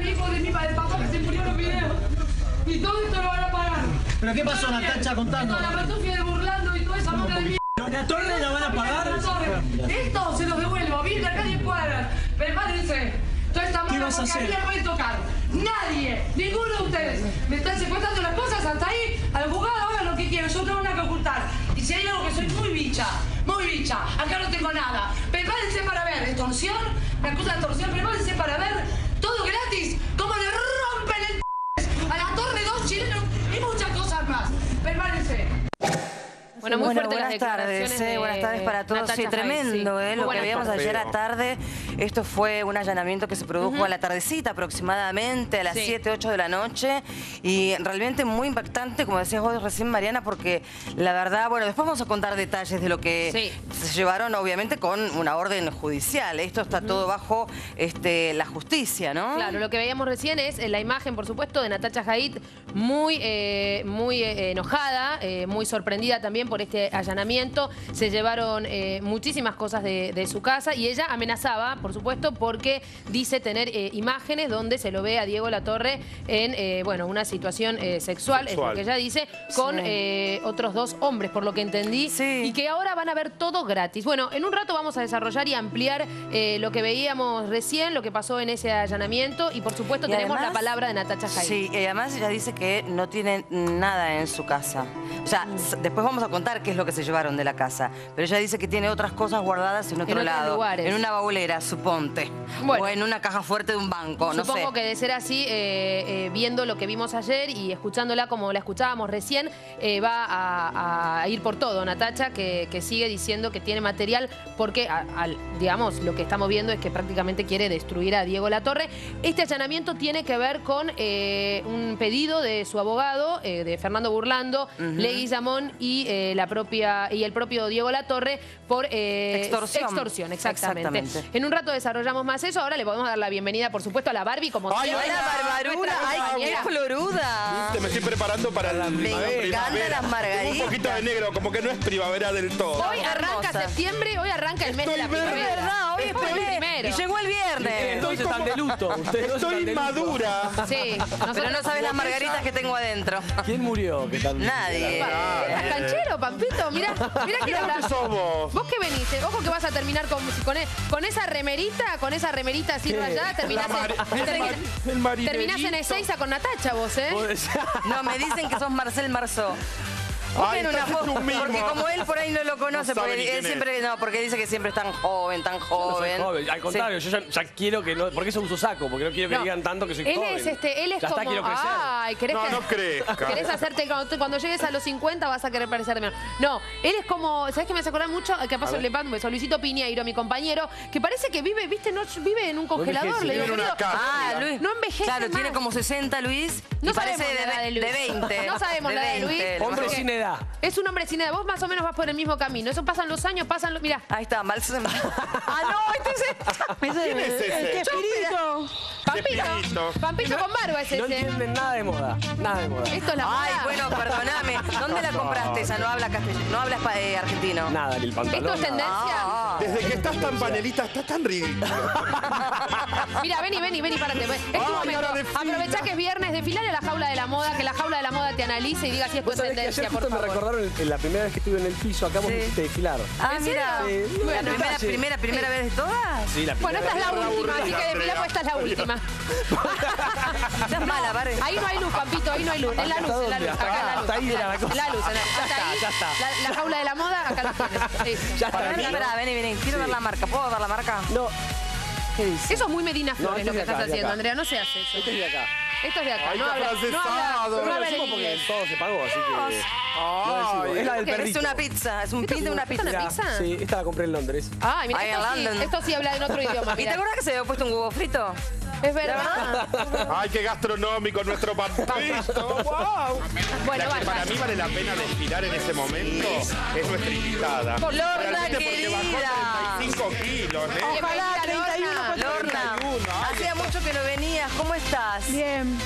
mi hijo, de mi del papá que se murió en los videos. Y todo esto lo van a pagar. ¿Pero qué pasó, Natacha, contando? La patufia de burlando y toda esa manga de mierda. ¿La torre la van a pagar? La. Esto se los devuelvo, viene acá 10 cuadras. Prepárense. Toda esta vas a hacer? porquería no pueden tocar. Nadie, ninguno de ustedes. Me están secuestrando las cosas hasta ahí. Al juzgado hagan lo que quieran, yo tengo nada que ocultar. Y si hay algo que soy muy bicha, muy bicha, acá no tengo nada. Prepárense para ver extorsión, me acusan de extorsión, prepárense para ver gratis, cómo le rompen el a la torre dos chilenos y muchas cosas más. Prepárense. Bueno, muy fuerte las buenas tardes, eh, buenas tardes para todos. Natacha Sí, tremendo, sí. eh, lo que veíamos ayer a tarde. Esto fue un allanamiento que se produjo a la tardecita aproximadamente, a las Sí. 7, 8 de la noche. Y realmente muy impactante, como decías vos recién, Mariana, porque la verdad, bueno, después vamos a contar detalles de lo que Sí. se llevaron, obviamente, con una orden judicial. Esto está todo bajo este, la justicia, ¿no? Claro, lo que veíamos recién es eh, la imagen, por supuesto, de Natacha Haidt muy, eh, muy enojada, muy sorprendida también por este allanamiento. Se llevaron eh, muchísimas cosas de, de su casa y ella amenazaba, por supuesto, porque dice tener eh, imágenes donde se lo ve a Diego Latorre en eh, bueno, una situación eh, sexual, es lo Sexual. que ella dice, con Sí. eh, otros dos hombres, por lo que entendí, Sí. y que ahora van a ver todo gratis. Bueno, en un rato vamos a desarrollar y ampliar eh, lo que veíamos recién, lo que pasó en ese allanamiento y por supuesto Y tenemos además- la palabra de Natacha Jaime. Sí, y además ella dice que no tiene nada en su casa. O sea, Mm. después vamos a contar qué es lo que se llevaron de la casa. Pero ella dice que tiene otras cosas guardadas en otro otros lado. lugares. En una baulera, suponte. Bueno. o en una caja fuerte de un banco, no Supongo sé. que de ser así, eh, eh, viendo lo que vimos ayer y escuchándola como la escuchábamos recién, eh, va a, a ir por todo. Natacha, que, que sigue diciendo que tiene material porque, a- digamos, lo que estamos viendo es que prácticamente quiere destruir a Diego Latorre. Este allanamiento tiene que ver con un pedido de su abogado, de Fernando Burlando, Leguizamón y, eh, la propia, y el propio Diego Latorre por eh, Extorsión. extorsión, exactamente. Exactamente. En un rato desarrollamos más eso. Ahora le podemos dar la bienvenida, por supuesto, a la Barbie, como Ay. ¡Hola, Barbaruna! ¡Ay, qué floruda! Me estoy preparando para la Me primavera. encantan las margaritas. Un poquito de negro, como que no es primavera del todo. Hoy arranca septiembre, hoy arranca el mes de la primavera. Es verdad, hoy es Hoy primero. primero. Y llegó el viernes. Estoy están de luto. Estoy madura. Sí, Pero no sabes las margaritas que tengo adentro. ¿Quién murió? ¿Qué tal? Nadie. ¿Estás canchero, Pampito? Mirá, mirá que que sos vos. ¿Vos qué veniste? Ojo que vas a terminar con, con, con esa remerita, con esa remerita así rayada, terminás, La mar- en, el termi- mar- el marinerito. terminás en Ezeiza con Natacha vos, ¿eh? No, me dicen que sos Marcel Marzó. Busquen una foto, porque como él por ahí no lo conoce, No sabe porque él quién siempre, no, porque dice que siempre es tan joven, tan No soy joven. joven. Al contrario, yo ya, ya quiero que no. ¿Por qué eso uso saco? Porque no quiero que No. digan tanto que soy Él joven. es este, él es ya como. está, quiero crecer. Ay, ¿querés No, que- no crezca. ¿Querés hacerte cuando, cuando llegues a los 50 vas a querer parecer menos? No, él es como, ¿sabes qué me hace acordar mucho? Que pasó le mando un beso Luisito Piñeiro, mi compañero, que parece que vive, viste, no vive en un congelador, envejece, le digo, vive en una querido. Ah, Luis. No envejece Claro, tiene más. como 60 Luis No y parece sabemos de, la edad de Luis. de 20. No sabemos la edad de Luis. Hombre Porque sin edad. Es un hombre sin edad. Vos más o menos vas por el mismo camino. Eso pasan los años, pasan los. Mirá. Ahí está, mal. Ah, no, este es. ¿Quién es ese? ¡Qué espíritu! Pampito. Pampito con barba es No ese. entienden nada de moda. Nada de moda. Esto es la Ay, moda. bueno, perdóname. ¿Dónde la compraste esa? No habla castellano, no habla espa- eh, argentino. Nada, ni el pantalón. Esto es tendencia. Ah, Desde que estás tan panelita, estás tan ridículo. Mira, vení, vení, vení, párate. Es tu Ay, momento. Aprovechá que es viernes, desfilar a la jaula de la moda, que la jaula de la moda te analice y diga si es que tendencia, por justo me recordaron el- en la primera vez que estuve en el piso, acá vos me Sí. hiciste desfilar. Ah, ¿En mira. serio? Sí. La Bueno, primera, detalle. primera, primera vez de todas. Sí, la Bueno, esta es la última, así que desfila Andrea. pues esta es la última. Seas mala, Vare. Ahí no hay luz, Pampito, ahí no hay luz. Es la luz, es la luz. Acá la luz. Hasta ahí era la cosa. La luz, en la- Ya hasta está, ahí. ya está. La, la jaula de la moda, acá la tienes. Sí. Ya está. Pará, ¿no? pará, vení, vení. Quiero ver la marca. ¿Puedo ver la marca? No, ¿Qué dice? Eso es muy Medina Flores este lo que es de estás acá, de haciendo, acá. Andrea. No se hace eso. este es de acá. Esto es de acá. Ay, no habla, no habla, no habla porque todo se pagó, así que. Ay, Es la del ¿Qué? Es perrito. una pizza, es un ¿Esto pin de una es pizza. una pizza? Sí, esta la compré en Londres. Ay, mira, Ay, esto sí, esto sí habla en otro idioma. ¿Y te acuerdas que se había puesto un huevo frito? Es verdad. Ay, qué gastronómico nuestro pampito. ¡Wow! Bueno, la que vale, para vale. mí vale la pena desfilar en ese momento es nuestra invitada. Por Lorna, Realmente porque bajó querida. 35 kilos, ¿eh? Bienvenida, Lorna. Lorna, 31, ay, hacía mucho que no venías. ¿Cómo estás? Bien.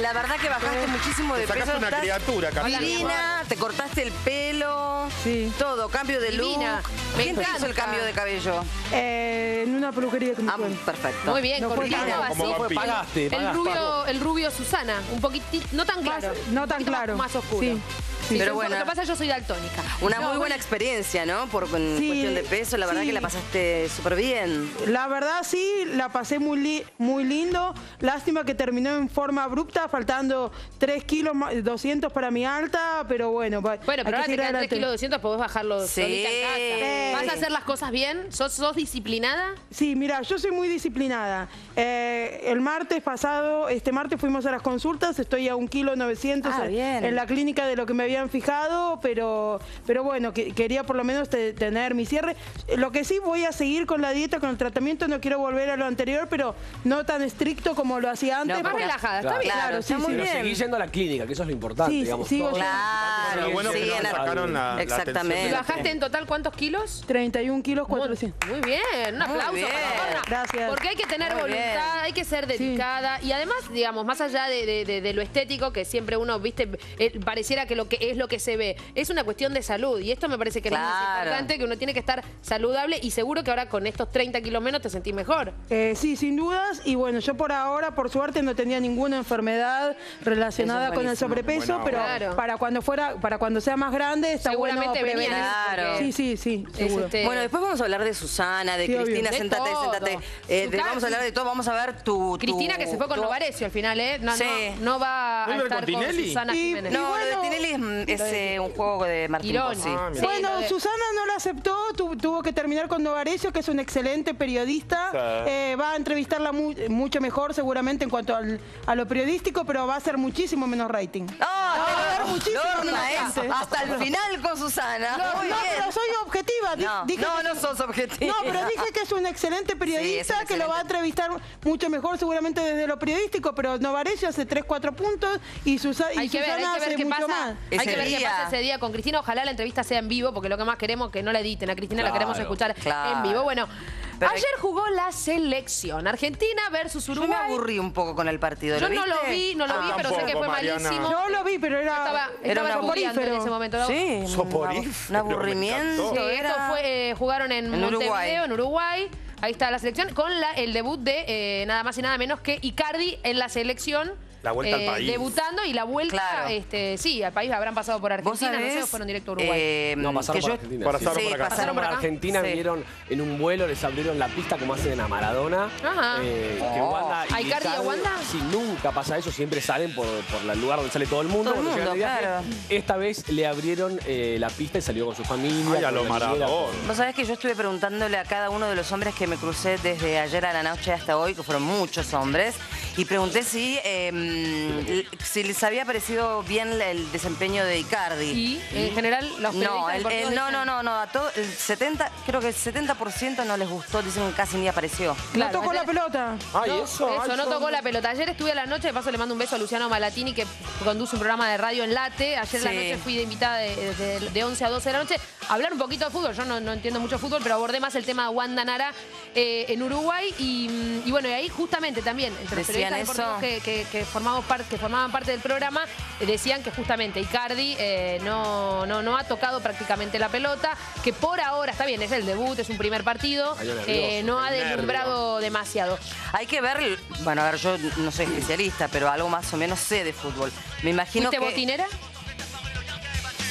La verdad que bajaste muchísimo de Te sacaste peso. una estás criatura, casi. Divina, te cortaste el pelo. Sí. Todo, cambio de look. Divina. Me ¿Quién te hizo el cambio de cabello? Eh, en una peluquería que me Ah, fue. perfecto. Muy bien, No fue cortito, caro. así. Como vampiro. Pagaste, El pagaste. rubio, el rubio Susana, un poquitito, no tan Más- claro. no un tan poquito más- claro. Más, oscuro. Sí, sí. Pero bueno. Lo que pasa es que yo soy daltónica. Una No, muy buena experiencia, ¿no? Por con Sí, cuestión de peso, la verdad sí. que la pasaste súper bien. La verdad sí, la pasé muy, li- muy lindo. Lástima que terminó en forma abrupta, faltando 3 kilos, más- 200 para mi alta, pero bueno. Bueno, pero que ahora te quedan 3 adelante. kilos 200, podés bajarlo Sí. solita en casa. ¿Vas a hacer las cosas bien? ¿Sos, sos disciplinada? Sí, mira, yo soy muy disciplinada. Eh, el martes pasado, este martes fuimos a las consultas, estoy a un kilo 900 Ah, en- bien. en la clínica de lo que me habían fijado, pero, pero bueno, que- quería por lo menos te- tener mi cierre. Lo que sí voy a seguir con la dieta, con el tratamiento, no quiero volver a lo anterior, pero no tan estricto como lo hacía antes. No, Más porque- relajada, está bien. Claro, está sí, muy sí. Pero bien. seguí yendo a la clínica, que eso es lo importante, Sí, digamos. sigo todo. Claro, Lo bueno que sí, no en la- sacaron la, la Exactamente. ¿Y atención. bajaste en total cuántos kilos? 31 kilos, 400. Muy bien, un aplauso bien. para. Gracias. Porque hay que tener Muy voluntad, bien. hay que ser dedicada. Y además, digamos, más allá de, de- de- de lo estético, que siempre uno, viste, eh, pareciera que lo que es lo que se ve, es una cuestión de salud. Y esto me parece que es lo más importante, que uno tiene que estar saludable y seguro que ahora con estos 30 kilos menos te sentís mejor. Eh, sí, sin dudas. Y bueno, yo por ahora, por suerte, no tenía ninguna enfermedad relacionada es con el sobrepeso, pero Claro. para cuando fuera, para cuando sea más grande, está bueno Seguramente Claro. porque Sí, sí, sí, seguro. este, Bueno, después vamos a hablar de Susana, de Sí. Cristina, De sentate, todo. sentate. Eh, de- vamos a hablar de todo, vamos a ver tu... tu- Cristina que se fue con tu- Novarecio al final, ¿eh? No, Sí. no, no va a ¿Vuelve estar con? Susana Y- Jiménez. No, lo bueno, de Tinelli es, mm, es, eh, un juego de Martín. Pozzi. Ah, mira. Sí, Bueno, lo de- Susana no la aceptó, tu- tuvo que terminar con Novarecio, que es un excelente periodista. Sí. Eh, va a entrevistarla mu- mucho mejor seguramente en cuanto al- a lo periodístico, pero va a ser muchísimo menos rating. ¡Ah! va a dar te- muchísimo ¿eh? Hasta el final con Susana. No, Muy no, bien. pero soy objetiva. Di- No, dije no, que- no sos objetiva. No, pero dije que es un excelente periodista, Sí, es un que lo va a entrevistar mucho mejor seguramente desde lo periodístico, pero Novarecio hace 3, 4 puntos y, Susa- y Hay que ver, Susana hay que ver hace qué mucho pasa. más. Hay Ese que ver qué día. pasa ese día con Cristina. Ojalá la entrevista sea en vivo, porque lo que más queremos es que no la editen. A Cristina la queremos escuchar claro. en vivo. Bueno, Pero hay- ayer jugó la selección. Argentina versus Yo me Uruguay. aburrí un poco con el partido. Yo ¿lo no lo vi, no lo Ah, vi, pero sé que fue Mariana. malísimo. Yo lo vi, pero era, Estaba, Era estaba un saboreando en ese momento. Sí, un, Soporífero, un aburrimiento. Sí, era. esto fue, eh, jugaron en, En Montevideo, Uruguay. en Uruguay. Ahí está la selección, con la- el debut de eh, nada más y nada menos que Icardi en la selección. La vuelta al eh, país. Debutando y la vuelta, Claro. este, sí, al país habrán pasado por ¿Vos Argentina, no sabés? sé, o fueron directo a Uruguay. eh, No, pasaron que por yo- Argentina. Pasaron sí. por Sí, acá. Pasaron ¿Pasaron por por acá? Argentina, Sí. vinieron en un vuelo, les abrieron la pista como hacen a Maradona. Ajá. Eh, que Oh. Wanda ¿A Icardi y a Wanda? Si nunca pasa eso, siempre salen por, por el lugar donde sale todo el mundo. Todo el cuando mundo, de viaje. Esta vez le abrieron eh, la pista y salió con su familia. Ay, a con lo la niñera, Maradona. Vos sabés que yo estuve preguntándole a cada uno de los hombres que me crucé desde ayer a la noche hasta hoy, que fueron muchos hombres, y pregunté si, eh, si les había parecido bien el desempeño de Icardi. y en general los No, el- el- no, no, no, no, a todo, el 70, creo que el 70% no les gustó, dicen que casi ni apareció. Claro, no tocó ayer- la pelota. Ay, No, eso. ay, no tocó la pelota. Ayer estuve a la noche, de paso le mando un beso a Luciano Malatini, que conduce un programa de radio en Late. Ayer en la Sí. noche fui de invitada de, de- de 11 a 12 de la noche a hablar un poquito de fútbol. Yo no, no entiendo mucho fútbol, pero abordé más el tema de Wanda Nara eh, en Uruguay. Y, y bueno, y ahí justamente también, entre los periodistas eso. deportivos que, que- que formamos que formaban parte del programa, decían que justamente Icardi eh, no, no, no ha tocado prácticamente la pelota, que por ahora, está bien, es el debut, es un primer partido, Ay, yo nervioso, eh, no ha nervio. deslumbrado demasiado. Hay que ver, bueno, a ver, yo no soy especialista, pero algo más o menos sé de fútbol. Me imagino ¿Fuiste que... botinera?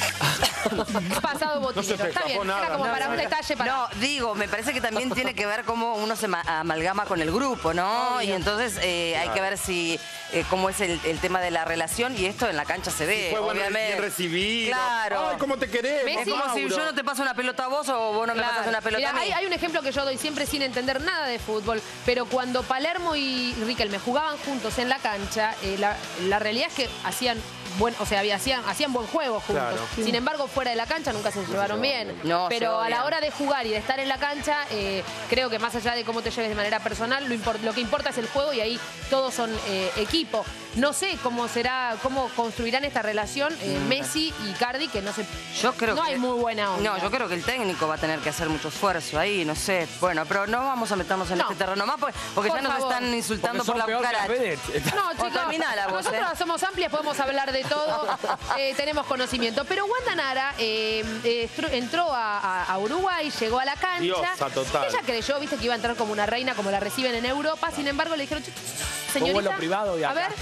Pasado botinero. te Está bien, nada. era como No, para no, un no. detalle para. No, digo, me parece que también tiene que ver cómo uno se ma- amalgama con el grupo, ¿no? Y entonces eh, hay que ver si eh, cómo es el, el tema de la relación y esto en la cancha se ve, Fue obviamente. bien recibido. Claro. Ay, cómo te. Messi- Es como si yo no te paso una pelota a vos o vos no me Claro. pasas una pelota Mirá, a mí. hay, hay un ejemplo que yo doy siempre sin entender nada de fútbol, pero cuando Palermo y Riquelme jugaban juntos en la cancha, eh, la, la realidad es que hacían buen, o sea, había- hacían, hacían buen juego juntos. Claro. Sin embargo, fuera de la cancha nunca se llevaron bien. No, pero a la hora de jugar y de estar en la cancha, eh, creo que más allá de cómo te lleves de manera personal, lo, lo que importa es el juego y ahí todos son eh, equipo. No sé cómo será, cómo construirán esta relación eh, Messi y Cardi, que no se. Yo creo no que- hay muy buena onda. No, yo creo que el técnico va a tener que hacer mucho esfuerzo ahí, no sé. Bueno, pero no vamos a meternos en No. este terreno más porque, porque Por ya nos están insultando por la peor que las cucaracha. No, chicos, terminala vos, nosotros ¿eh? somos amplias, podemos hablar de todo, eh, tenemos conocimiento. Pero Wanda Nara eh, eh, entró a, a- a Uruguay, llegó a la cancha. Diosa total. Ella creyó, viste, que iba a entrar como una reina, como la reciben en Europa. Sin embargo, le dijeron, "Ch, ch, ch, Fue señorita. un vuelo privado a acá ver,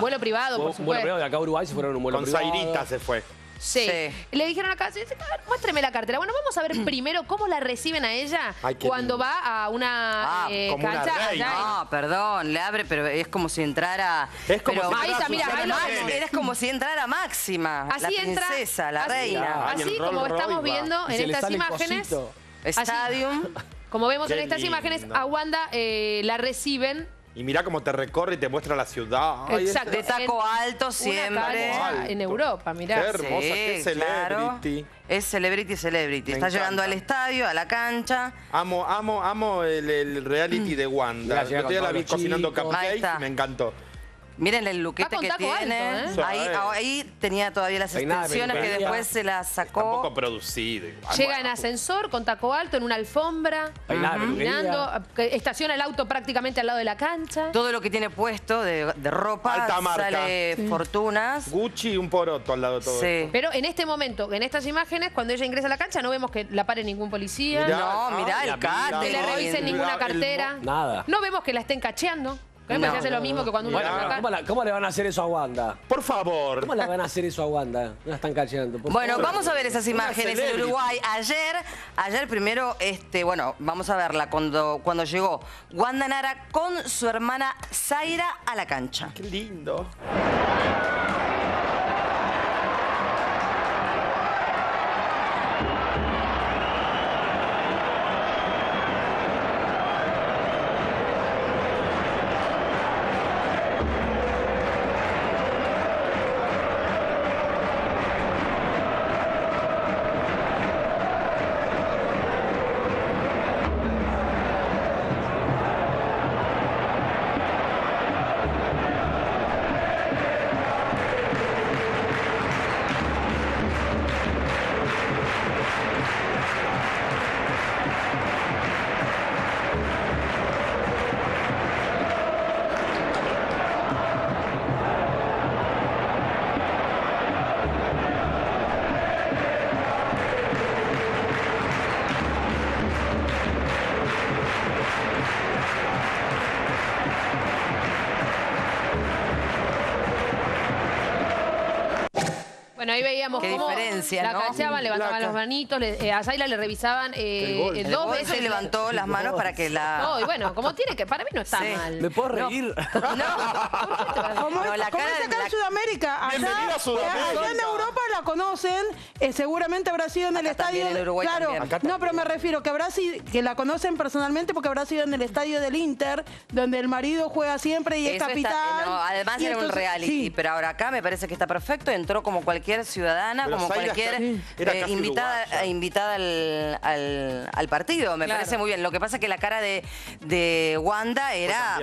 Vuelo privado, por supuesto. vuelo privado de acá a Uruguay, se fueron en un vuelo Con privado. Zairita se fue. Sí. Sí. Le dijeron acá, "Sí, sí, a ver, muéstreme la cartera. Bueno, vamos a ver primero cómo la reciben a ella Ay, cuando lindo. va a una Ah, eh, como una cancha reina. allá en- No, perdón, le abre, pero es como si entrara. Es como pero si Ahí entrara está, mira, ahí lo. Eres como si entrara Máxima, Así la entra. princesa, la así- reina. Así como estamos viendo en estas imágenes. Stadium. como vemos en estas imágenes, a Wanda eh, la reciben. Y mirá cómo te recorre y te muestra la ciudad. Ay, Exacto. De taco alto una siempre. Alto. En Europa, mirá. Qué hermosa, qué claro. celebrity. Es celebrity, celebrity. Me Está llegando al estadio, a la cancha. Amo, amo, amo el, el reality de Wanda. Mira, con la vi cocinando cupcakes me encantó. Miren el luquete que taco tiene. alto, ¿eh? ahí, Sí. ahí tenía todavía las extensiones que después se las sacó. producido. igual. Llega Bueno. en ascensor con taco alto en una alfombra, caminando, estaciona el auto prácticamente al lado de la cancha. Todo lo que tiene puesto de, de ropa Alta marca. sale fortunas. Gucci y un poroto al lado de todo. Sí. Pero en este momento, en estas imágenes, cuando ella ingresa a la cancha, no vemos que la pare ningún policía. Mirá, No, mirá ay, el mira, cate. que le revisen el- ninguna el- cartera. Nada. No vemos que la estén cacheando. Que me No. parece hace lo mismo que cuando uno Mirá. va a ¿Cómo, la- cómo le van a hacer eso a Wanda? Por favor. ¿Cómo le van a hacer eso a Wanda? No la están cachando. por Bueno, favor. vamos a ver esas imágenes en. Uruguay. Ayer, ayer primero, este, bueno, vamos a verla cuando, cuando llegó Wanda Nara con su hermana Zaira a la cancha. Qué lindo. Bueno, ahí veíamos Qué cómo diferencia, la ¿no? cacheaban, levantaban Placa. los manitos, le- eh, a Zaira le revisaban eh, El gol. eh, El dos veces. y levantó las manos para que la... No, y bueno, como tiene que, para mí no está Sí. mal. ¿Me puedo reír? ¿Por qué te vas a- Como, No, la como cara es de acá la- en Sudamérica, allá, Bienvenida a Sudamérica. allá en Europa la conocen, eh, seguramente habrá sido en el Acá estadio. también, en Uruguay claro, no, pero me refiero que habrá sido, que la conocen personalmente porque habrá sido en el estadio del Inter, donde el marido juega siempre y es Eso está- capitán. no, además Y era un reality, sí. pero ahora acá me parece que está perfecto. Entró como cualquier ciudadana, Pero como Zaira cualquier está- eh, invitada, eh, invitada al, al- al partido. Me Claro. parece muy bien. Lo que pasa es que la cara de, de Wanda era.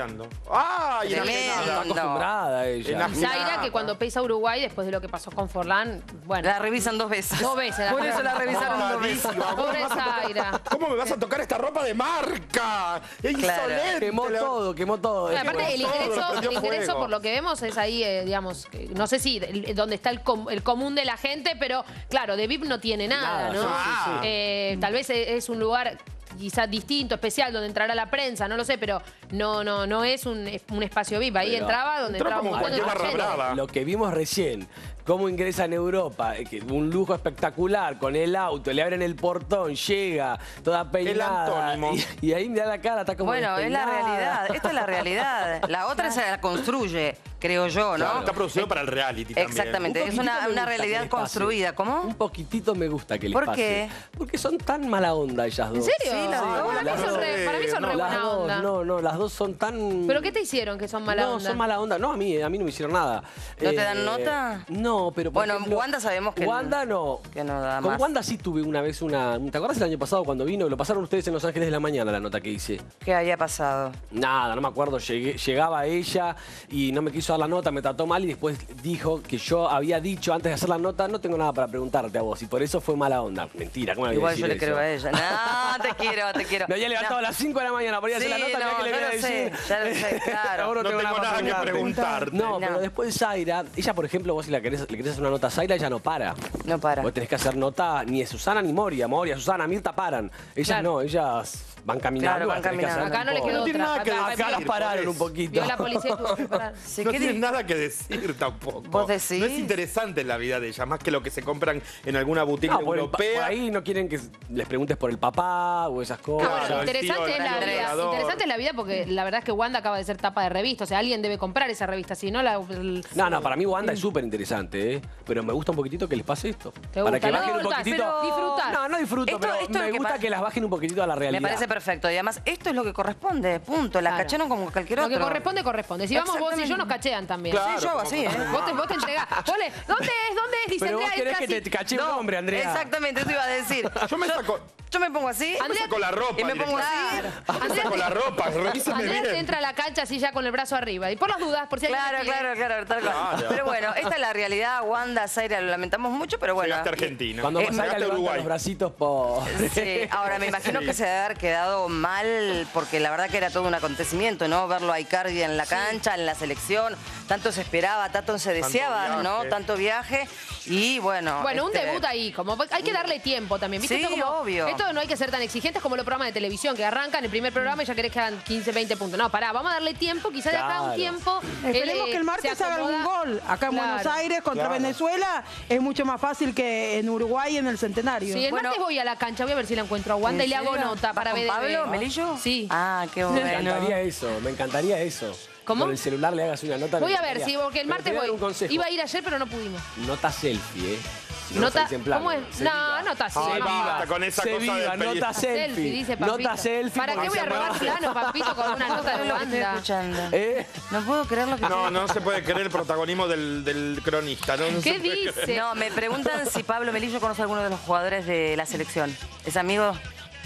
Está acostumbrada ella. Enajenada. Zaira, que cuando pesa Uruguay, después de lo que pasó con Forlán, bueno, la revisan dos veces. dos veces. Por la revisaron dos veces. Rarísima. ¿Cómo Pobre me vas a tocar- Zaira. ¿Cómo me vas a tocar esta ropa de marca? Es Claro. insolente. Quemó la- todo, quemó todo. Bueno, aparte, el todo, ingreso, prendió el ingreso fuego. por lo que vemos es ahí, eh, digamos, que- no sé si el- donde está el, com- el común de la gente, pero claro, de VIP no tiene nada, Nada, ¿no? sí, sí, sí. Eh, tal vez es es un lugar quizás distinto, especial, donde entrará la prensa, no lo sé, pero no, no, no es un, un espacio VIP. Ahí Pero entraba donde entró entraba como un montón de cualquier barra gente. brava. Lo que vimos recién, cómo ingresa en Europa, eh, un lujo espectacular, con el auto, le abren el portón, llega, toda peinada. antónimo. Y, y ahí mira la cara, está como Bueno, es la realidad. Esta es la realidad. La otra se la construye, creo yo, ¿no? Claro, está producido para el reality también. Exactamente. Un Es una, una realidad construida. ¿Cómo? Un poquitito me gusta que les ¿Por pase. qué? Porque son tan mala onda ellas dos. ¿En serio? Sí, las dos. para, mí son re, para mí son son no. re Las buena dos, onda. no, no, las dos son tan... ¿Pero qué te hicieron que son mala no, onda? son mala onda. No, a mí, a mí no me hicieron nada. ¿No te dan nota? No, pero por Bueno, ejemplo, Wanda sabemos que- Wanda no. que no da Con más. Wanda sí tuve una vez una... ¿Te acuerdas el año pasado cuando vino? Lo pasaron ustedes en Los Ángeles de la Mañana, la nota que hice. ¿Qué había pasado? Nada, no me acuerdo. Llegué- llegaba ella y no me quiso dar la nota, me trató mal y después dijo que yo había dicho antes de hacer la nota, no tengo nada para preguntarte a vos. Y por eso fue mala onda. Mentira, ¿cómo me voy a Igual decir yo le eso? creo a ella. No, te quiero, te quiero. Me había levantado No. a las 5 de la mañana para ir a hacer Sí, la nota, mirá no, que le ya voy a lo sé, decir. ya lo sé, claro. Ahora No tengo para nada que preguntarte. preguntarte. No, No. pero después Zaira, ella por ejemplo, vos si la querés, le querés hacer una nota a Zaira, ella no para. No para. Vos tenés que hacer nota ni de Susana ni Moria. Moria, Susana, Mirta paran. Ellas Claro. no, ellas van caminando. Claro, van caminando. Acá no le quedó tiene otra. nada que Acá, decir. Acá las pararon un poquito. Vio la policía y tuvo que parar. Sí, no ¿qué tienen di- nada que decir tampoco. ¿Vos decís? No es interesante la vida de ellas, más que lo que se compran en alguna boutique No, por, el pa- por europea. ahí no quieren que les preguntes por el papá o esas cosas. bueno, Claro, el interesante, es la vida, interesante es la vida porque la verdad es que Wanda acaba de ser tapa de revista. O sea, alguien debe comprar esa revista. Si no, la. el- No, no, para mí Wanda es súper interesante, ¿eh? Pero me gusta un poquitito que les pase esto. ¿Te Para gusta? que No bajen un poquitito. Disfrutás. No, no disfruto, Esto- pero esto es lo me gusta que las bajen un poquitito a la realidad. Me parece perfecto. Y además, esto es lo que corresponde, punto. Las Claro. cacharon como cualquier Lo otro. que corresponde, corresponde. Si vamos vos y yo, nos cachean también. Claro. Sí, yo hago así, ¿eh? Vos te, vos te entregás. Vos le- ¿Dónde es? ¿Dónde es? Dice Pero vos Andrea, querés que te cache un hombre, Andrea. Exactamente, eso iba a decir. Yo me saco- Yo me pongo así. me saco la ropa. Y me pongo así. directamente. Me saco la ropa, revíseme Andrea bien. te entra a la cancha así ya con el brazo arriba. Y por las dudas, por si alguien Claro, te pide. claro, claro, tal cual. Claro. Pero bueno, esta es la realidad. Wanda, Zaira, lo lamentamos mucho, pero bueno. Llegaste a Argentina. Cuando Eh, Zaira Llegaste a levanta Uruguay. los bracitos por... Sí, ahora me imagino Sí. que se debe haber quedado mal porque la verdad que era todo un acontecimiento, ¿no? Verlo a Icardi en la cancha, en la selección, tanto se esperaba, tanto se deseaba, ¿no? viaje. Tanto viaje y bueno. Bueno, un este, debut ahí, como hay que darle tiempo también, ¿viste? Sí, esto, como- obvio. esto no hay que ser tan exigentes como los programas de televisión, que arrancan el primer programa y ya querés que hagan 15, 20 puntos. No, pará, vamos a darle tiempo, quizás de acá un Claro. tiempo. Esperemos él, eh, que el martes se haga algún gol. Acá en Claro. Buenos Aires contra Claro. Venezuela es mucho más fácil que en Uruguay en el Centenario. Sí, el Bueno. martes voy a la cancha, voy a ver si la encuentro a Wanda y ¿En le hago nota ¿Vas para ver. Pablo Melillo? Sí. Ah, qué Me bueno. encantaría eso, me encantaría eso. ¿Cómo? Con el celular le hagas una nota. me Voy a ver, sí, porque el martes te voy un consejo. Iba a ir ayer, pero no pudimos. Nota selfie, ¿eh? Si no, Nota- salís en plano. ¿cómo es? Se No, viva. nota Se selfie. viva. Basta con esa Se cosa de viva, nota selfie. Selfie, dice. Nota selfie. ¿Para qué voy a robar plano, Papito, con una nota No de lo estoy Wanda? escuchando. ¿Eh? No puedo creer lo que No, no se puede creer el protagonismo del, del cronista. No, No ¿Qué puede creer. dice? No, me preguntan si Pablo Melillo conoce a alguno de los jugadores de la selección. ¿Es amigo?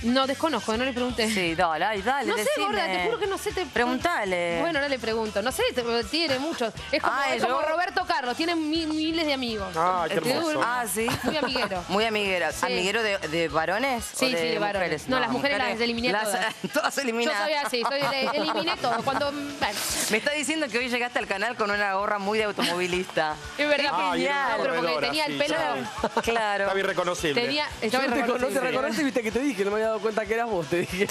No, desconozco, no le pregunté. Sí, dale, ay, dale, No sé, decime. gorda, te juro que no sé. Te... Preguntale. Bueno, no le pregunto. No sé, tiene muchos. Es como, Ay, es como yo- Roberto Carlos, tiene mi- miles de amigos. Ay, qué hermoso. Ah, sí. Muy amiguero. Muy amiguero. Sí. ¿Amiguero de, de varones? Sí, o de sí, de varones. mujeres? No, las mujeres las eliminé las- todas. todas Yo eliminadas. soy así, soy de- eliminé todo. Cuando. bueno, Me está diciendo que hoy llegaste al canal con una gorra muy de automovilista. es verdad. Era una no, pero porque corredora, tenía el sí, pelo. ya Claro. Está bien reconocible. Tenía, estaba Yo te irreconocible. conoce, reconoce, viste que te dije, no me había dado cuenta que eras vos, te dije.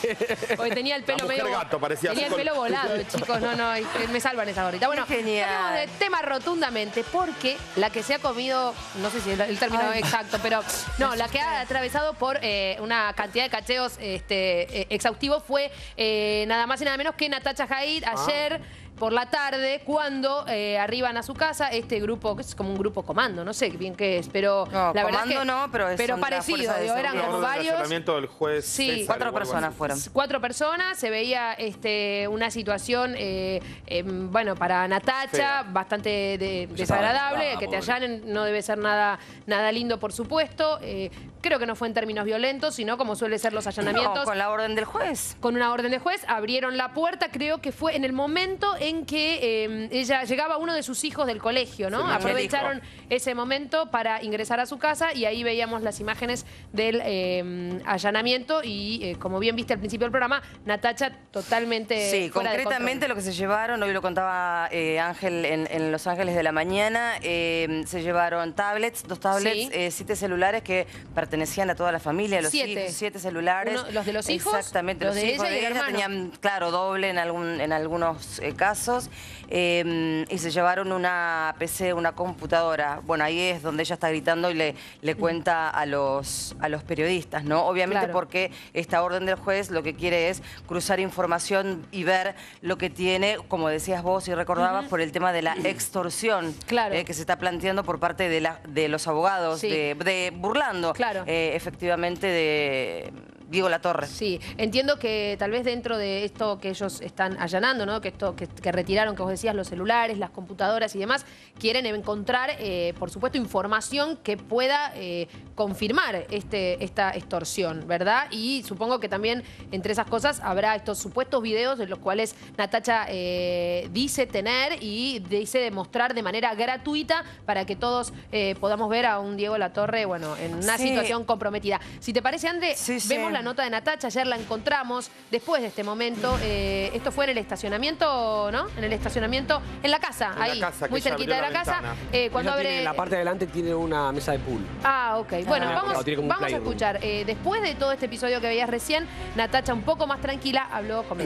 Porque tenía el pelo medio. gato, parecía tenía el pelo volado, chicos. No, no, me salvan esa gorrita. Bueno, genial. de tema rotundamente porque la que se ha comido, no sé si el, el término exacto, pero no, la que ha atravesado por eh, una cantidad de cacheos este, eh, exhaustivos fue eh, nada más y nada menos que Natacha Haid Ah. Por la tarde, cuando eh, arriban a su casa, este grupo, que es como un grupo comando, no sé bien qué es, pero No, la verdad es que. no, pero son las parecido, digo, eran seguridad. como varios. del juez Sí. César Cuatro personas fueron. Cuatro personas, se veía este, una situación, eh, em, bueno, para Natacha, Fea. bastante de- estaba desagradable, que te allanen no debe ser nada, nada lindo, por supuesto. Eh, creo que no fue en términos violentos, sino como suele ser los allanamientos. No, con la orden del juez. Con una orden de juez, abrieron la puerta, creo que fue en el momento en que eh, ella llegaba uno de sus hijos del colegio, ¿no? Aprovecharon ese momento para ingresar a su casa y ahí veíamos las imágenes del eh, allanamiento y, eh, como bien viste al principio del programa, Natacha totalmente Sí, fuera concretamente lo que se llevaron, hoy lo contaba eh, Ángel en, en Los Ángeles de la Mañana, eh, se llevaron tablets, dos tablets, Sí. eh, siete celulares que pertenecían a toda la familia, los Siete. hijos, siete celulares. Uno- los de los hijos, Exactamente, los los, de hijos ella y de el ella hermano. tenían, claro, doble en, algún, en algunos eh, casos, eh, y se llevaron una PC, una computadora. Bueno, ahí es donde ella está gritando y le, le cuenta a los, a los periodistas, ¿no? Obviamente Claro. porque esta orden del juez lo que quiere es cruzar información y ver lo que tiene, como decías vos y recordabas, por el tema de la extorsión Claro. eh, que se está planteando por parte de, la- de los abogados, Sí. de, de- burlando Claro. eh, efectivamente de, Diego Latorre. Sí, entiendo que tal vez dentro de esto que ellos están allanando, ¿no? que esto que, que retiraron, que vos decías, los celulares, las computadoras y demás, quieren encontrar, eh, por supuesto, información que pueda eh, confirmar este, esta extorsión, ¿verdad? Y supongo que también entre esas cosas habrá estos supuestos videos de los cuales Natacha eh, dice tener y dice demostrar de manera gratuita para que todos eh, podamos ver a un Diego Latorre, bueno, en una Sí. situación comprometida. Si te parece, André, Sí, sí. vemos la nota de Natacha, ayer la encontramos, después de este momento, eh, esto fue en el estacionamiento, ¿no? En el estacionamiento, en la casa, En la ahí, casa, muy cerquita de la casa. eh, cuando tiene- abre... en la parte de adelante tiene una mesa de pool. Ah, ok. Bueno, Ah, vamos, como un vamos a escuchar. Eh, después de todo este episodio que veías recién, Natacha un poco más tranquila habló con.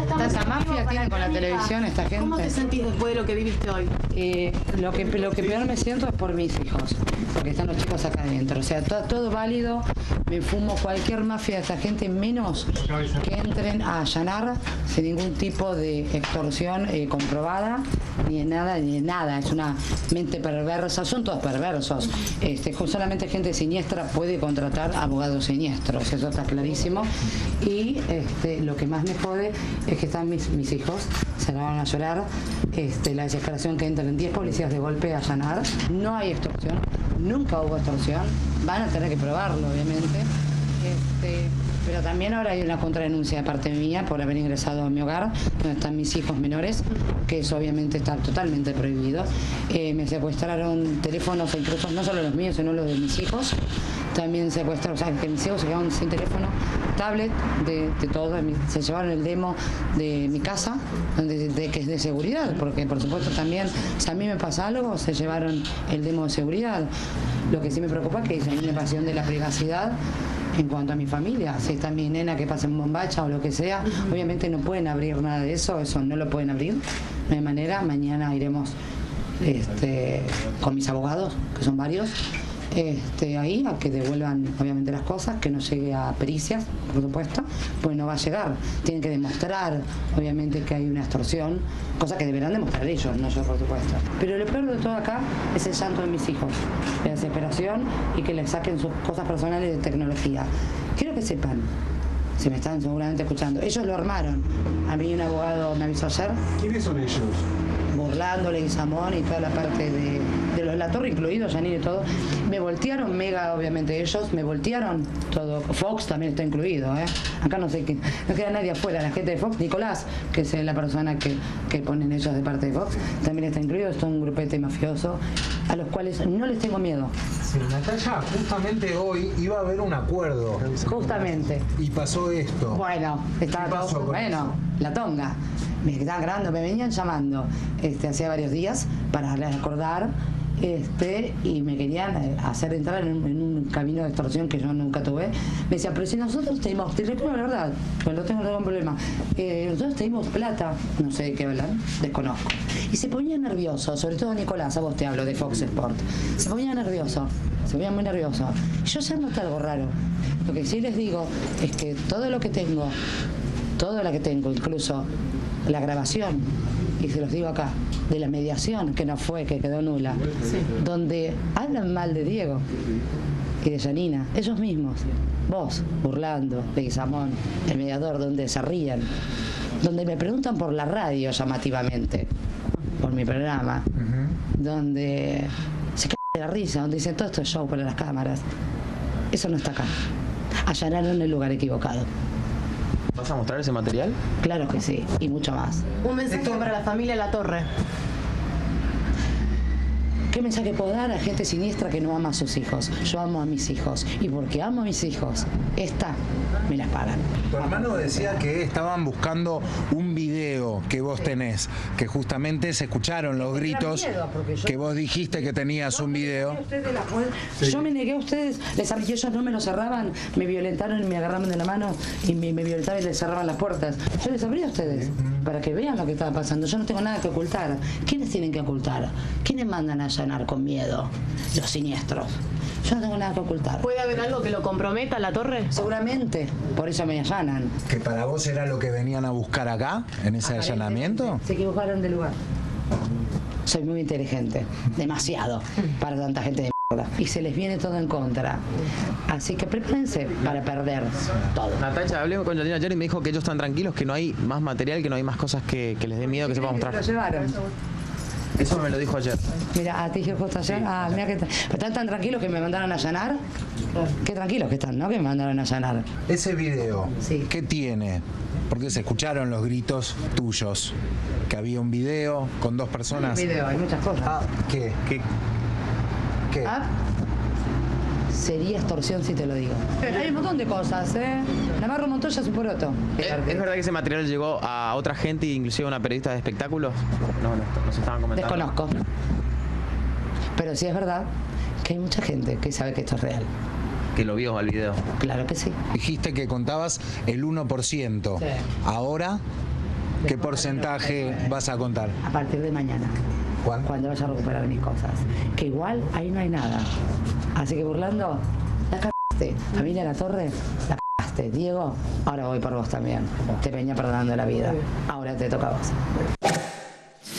Esta mafia tiene con la televisión esta gente. ¿Cómo te sentís después de lo que viviste hoy? Eh, lo, que, lo que peor me siento es por mis hijos, porque están los chicos acá adentro. O sea, to- todo válido, me fumo cualquier mafia de esta gente, menos que entren a allanar sin ningún tipo de extorsión eh, comprobada, ni de nada, ni de nada. Es una mente perversa, son todos perversos. Este, solamente gente siniestra puede contratar abogados siniestros, eso está clarísimo. Y este, lo que más me jode es que están mis, mis hijos, se la van a llorar, este, la desesperación que entran 10 policías de golpe a allanar. No hay extorsión, nunca hubo extorsión, van a tener que probarlo, obviamente. Este, pero también ahora hay una contradenuncia de parte mía por haber ingresado a mi hogar, donde están mis hijos menores, que eso obviamente está totalmente prohibido. Eh, me secuestraron teléfonos, incluso no solo los míos, sino los de mis hijos. También secuestraron, o sea, que mis hijos se quedaron sin teléfono, tablet, de, todo. Se llevaron el demo de mi casa, de, que es de seguridad, porque por supuesto también, si a mí me pasa algo, se llevaron el demo de seguridad. Lo que sí me preocupa es que hay una invasión de la privacidad en cuanto a mi familia, si está mi nena que pasa en bombacha o lo que sea, obviamente no pueden abrir nada de eso, eso no lo pueden abrir. No hay manera, mañana iremos este, con mis abogados, que son varios, este, ahí a que devuelvan obviamente las cosas, que no llegue a pericias, por supuesto, pues no va a llegar. Tienen que demostrar, obviamente, que hay una extorsión, cosa que deberán demostrar ellos, no yo, por supuesto. Pero lo peor de todo acá es el llanto de mis hijos, la desesperación y que les saquen sus cosas personales de tecnología. Quiero que sepan, si me están seguramente escuchando, ellos lo armaron. A mí un abogado me avisó ayer ¿Quiénes son ellos? burlando Leguizamón y toda la parte de, de La Torre incluido, Janine y todo. Me voltearon, Mega obviamente ellos, me voltearon todo. Fox también está incluido, ¿eh? Acá no sé qué, no queda nadie afuera, la gente de Fox, Nicolás, que es la persona que, que ponen ellos de parte de Fox, también está incluido, es un grupete mafioso a los cuales no les tengo miedo. Sí, Natalia, justamente hoy iba a haber un acuerdo. Justamente. Y pasó esto. Bueno, estaba ¿Qué pasó todo, bueno, eso? la tonga. Me estaban grabando, me venían llamando este, hacía varios días para acordar este, y me querían hacer entrar en un, en un camino de extorsión que yo nunca tuve. Me decían, pero si nosotros tenemos, te recuerdo la verdad, pues no tengo ningún problema, eh, nosotros tenemos plata, no sé de qué hablan, desconozco. Y se ponía nervioso, sobre todo Nicolás, a vos te hablo de Fox Sport, se ponía nervioso, se ponía muy nervioso. Yo ya noté algo raro. Lo que sí les digo es que todo lo que tengo todo lo que tengo, incluso la grabación, y se los digo acá, de la mediación que no fue, que quedó nula, donde hablan mal de Diego y de Janina, ellos mismos, vos, burlando, Leguizamón, el mediador, donde se rían, donde me preguntan por la radio llamativamente, por mi programa, donde se cae de la risa, donde dicen todo esto es show para las cámaras. Eso no está acá. Allanaron el lugar equivocado. ¿Vas a mostrar ese material? Claro que sí, y mucho más. Un mensaje para la familia La Torre. ¿Qué mensaje puedo dar a gente siniestra que no ama a sus hijos? Yo amo a mis hijos. Y porque amo a mis hijos, esta me la pagan. Tu hermano decía que estaban buscando un video que vos tenés, que justamente se escucharon los gritos, que vos dijiste que tenías un video. Yo me negué a ustedes, les abrí, ellos no me lo cerraban, me violentaron y me agarraron de la mano y me, me violentaban y les cerraban las puertas. Yo les abrí a ustedes para que vean lo que estaba pasando. Yo no tengo nada que ocultar. ¿Quiénes tienen que ocultar? ¿Quiénes mandan a allanar con miedo? Los siniestros. Yo no tengo nada que ocultar. ¿Puede haber algo que lo comprometa a La Torre? Seguramente, por eso me allanan. ¿Que para vos era lo que venían a buscar acá, en ese allanamiento? Se equivocaron de lugar. Soy muy inteligente, demasiado, para tanta gente de y se les viene todo en contra. Así que prepárense para perder todo. Natacha, hablé con Janina ayer y me dijo que ellos están tranquilos, que no hay más material, que no hay más cosas que, que les dé miedo que se pueda mostrar. Lo llevaron. Eso me lo dijo ayer. Mira, a ti que justo ayer, ah, mira que están tan tranquilos que me mandaron a allanar. Qué tranquilos que están, ¿no? Que me mandaron a allanar. Ese video, Sí. ¿qué tiene? Porque se escucharon los gritos tuyos. Que había un video con dos personas. Video, hay muchas cosas. Ah, ¿qué? ¿Qué? ¿Qué? Ah, Sería extorsión si te lo digo. Hay un montón de cosas, ¿eh? Navarro Montoya es un poroto. ¿Es, es verdad que ese material llegó a otra gente, inclusive a una periodista de espectáculos? No, no, nos estaban comentando. Desconozco. Pero sí es verdad que hay mucha gente que sabe que esto es real. Que lo vio al video. Claro que sí. Dijiste que contabas el 1%. Sí. Ahora, ¿qué porcentaje vas a contar? A partir de mañana. ¿Cuándo? Cuando vaya a recuperar mis cosas. Que igual ahí no hay nada. Así que burlando, la cagaste. Familia La Torre, la cagaste. Diego, ahora voy por vos también. Te venía perdonando la vida. Ahora te toca a vos.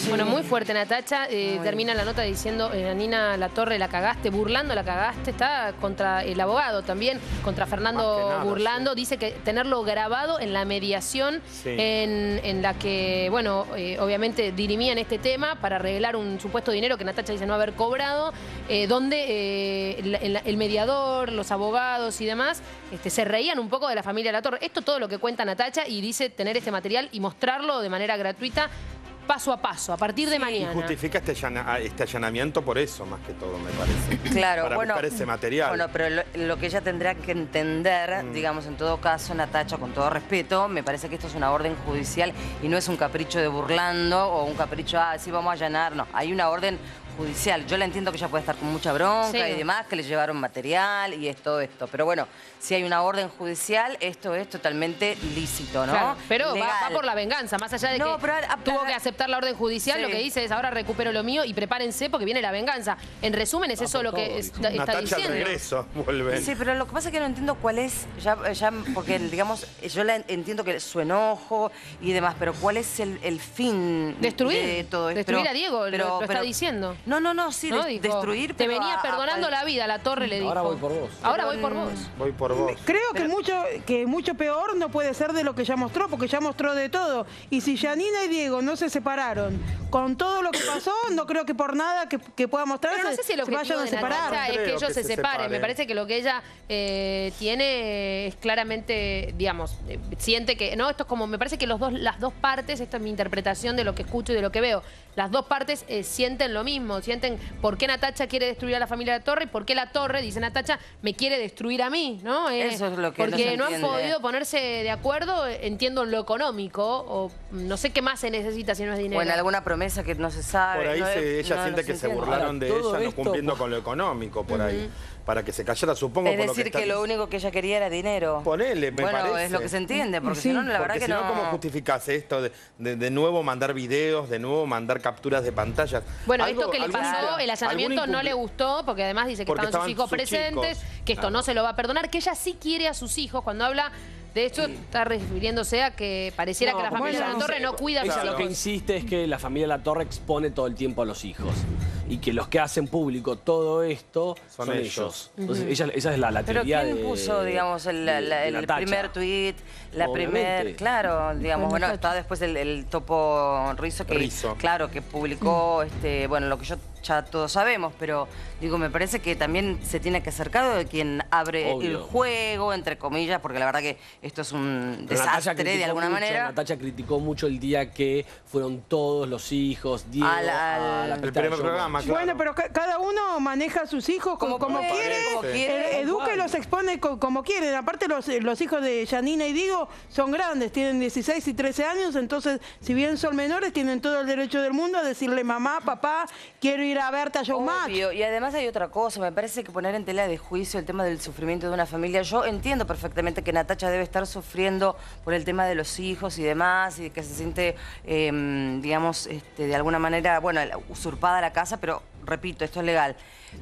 Bueno, muy fuerte Natacha. eh, termina la nota diciendo, eh, Nina La Torre, la cagaste, burlando, la cagaste. Está contra el abogado también, contra Fernando nada, Burlando. Dice que tenerlo grabado en la mediación Sí. en, en la que, bueno, eh, obviamente dirimían este tema para arreglar un supuesto dinero que Natacha dice no haber cobrado, eh, donde eh, el mediador, los abogados y demás este, se reían un poco de la familia La Torre. Esto todo lo que cuenta Natacha y dice tener este material y mostrarlo de manera gratuita paso a paso, a partir de Y mañana. justifica este, allana- este allanamiento por eso, más que todo, me parece. Claro, Para bueno. buscar ese material. Bueno, pero lo, lo que ella tendrá que entender, Mm. digamos, en todo caso, Natacha, con todo respeto, me parece que esto es una orden judicial y no es un capricho de burlando o un capricho, ah, sí, vamos a allanar. No, hay una orden judicial. Yo la entiendo que ella puede estar con mucha bronca Sí. y demás, que le llevaron material y es todo esto. Pero bueno, si hay una orden judicial, esto es totalmente lícito, ¿no? Claro, pero va, va por la venganza, más allá de No, que pero a- a- tuvo que aceptar la orden judicial, Sí. lo que dice es ahora recupero lo mío y prepárense porque viene la venganza. En resumen, es eso lo que está, está Natacha diciendo. regreso, vuelve. Sí, pero lo que pasa es que no entiendo cuál es, ya, ya porque digamos, yo la entiendo que su enojo y demás, pero cuál es el, el fin Destruir. de todo esto. Destruir a Diego, lo- pero- lo, está pero- diciendo. No, no, no, sí, ¿No? de- Dijo, destruir. Te pero venía a- a perdonando la vida, la torre le dijo. Ahora voy por vos. Ahora voy por vos. Voy por vos. Creo que mucho, que mucho peor no puede ser de lo que ya mostró, porque ya mostró de todo. Y si Janina y Diego no se separaron con todo lo que pasó, no creo que por nada que, que pueda mostrarse Pero no sé si el se objetivo vayan a de separar. Natacha es que Creo ellos que se, se separen. separen. Me parece que lo que ella eh, tiene es claramente, digamos, eh, siente que, no, esto es como, me parece que los dos, las dos partes, esta es mi interpretación de lo que escucho y de lo que veo, las dos partes eh, sienten lo mismo, sienten por qué Natacha quiere destruir a la familia de la Torre y por qué la Torre, dice Natacha, me quiere destruir a mí, ¿no? Eh, Eso es lo que no Porque se no, han podido ponerse de acuerdo, entiendo en lo económico, o no sé qué más se necesita si no es dinero. O en alguna promesa que no se sabe. Por ahí no- se- ella no- siente no que se burlaron de Ahora, ella no cumpliendo por- con lo económico por ahí. Para que se callara, supongo, Es por lo decir, que, que, está lo único que ella quería era dinero. Ponele, me bueno, parece. es lo que se entiende, porque si no, la verdad Porque que si no, no. ¿cómo justificás esto de, de- de nuevo mandar videos, de nuevo mandar capturas de pantallas? Bueno, esto que le algún- pasó, el allanamiento no le gustó, porque además dice que estaban sus hijos sus presentes, chicos. que esto no se lo va a perdonar, que ella sí quiere a sus hijos. Cuando habla de esto, está refiriéndose a que pareciera No, que la familia de la Torre no cuida a sus Ella lo que hijos. insiste es que la familia de la Torre expone todo el tiempo a los hijos. Y que los que hacen público todo esto son, Son ellos. ellos. Entonces, ella, esa es la, la Pero teoría ¿quién de- puso, digamos, el, de- la- de el Natacha. primer tweet, la Obviamente. primer, claro, digamos, bueno, está después el, el topo Rizo que, Rizzo. claro, que publicó, este, bueno, lo que yo ya todos sabemos, pero digo, me parece que también se tiene que hacer cargo de quien abre Obvio. el juego, entre comillas, porque la verdad que esto es un desastre de alguna mucho- manera. Natacha criticó mucho el día que fueron todos los hijos, Diego, Al- al- a la El primer Showmatch. Programa, claro. Bueno, pero ca- cada uno maneja a sus hijos como, Como quiere, como eh, quiere. educa y los expone co- como quieren. Aparte, los, los hijos de Janina y Diego son grandes, tienen 16 y 13 años, entonces, si bien son menores, tienen todo el derecho del mundo a decirle, mamá, papá, quiero ir a verte a Showmatch. Obvio, y además hay otra cosa, me parece que poner en tela de juicio el tema del sufrimiento de una familia, yo entiendo perfectamente que Natacha debe estar sufriendo por el tema de los hijos y demás, y que se siente, eh, digamos, este, de alguna manera, bueno, usurpada la casa, pero repito, esto es legal,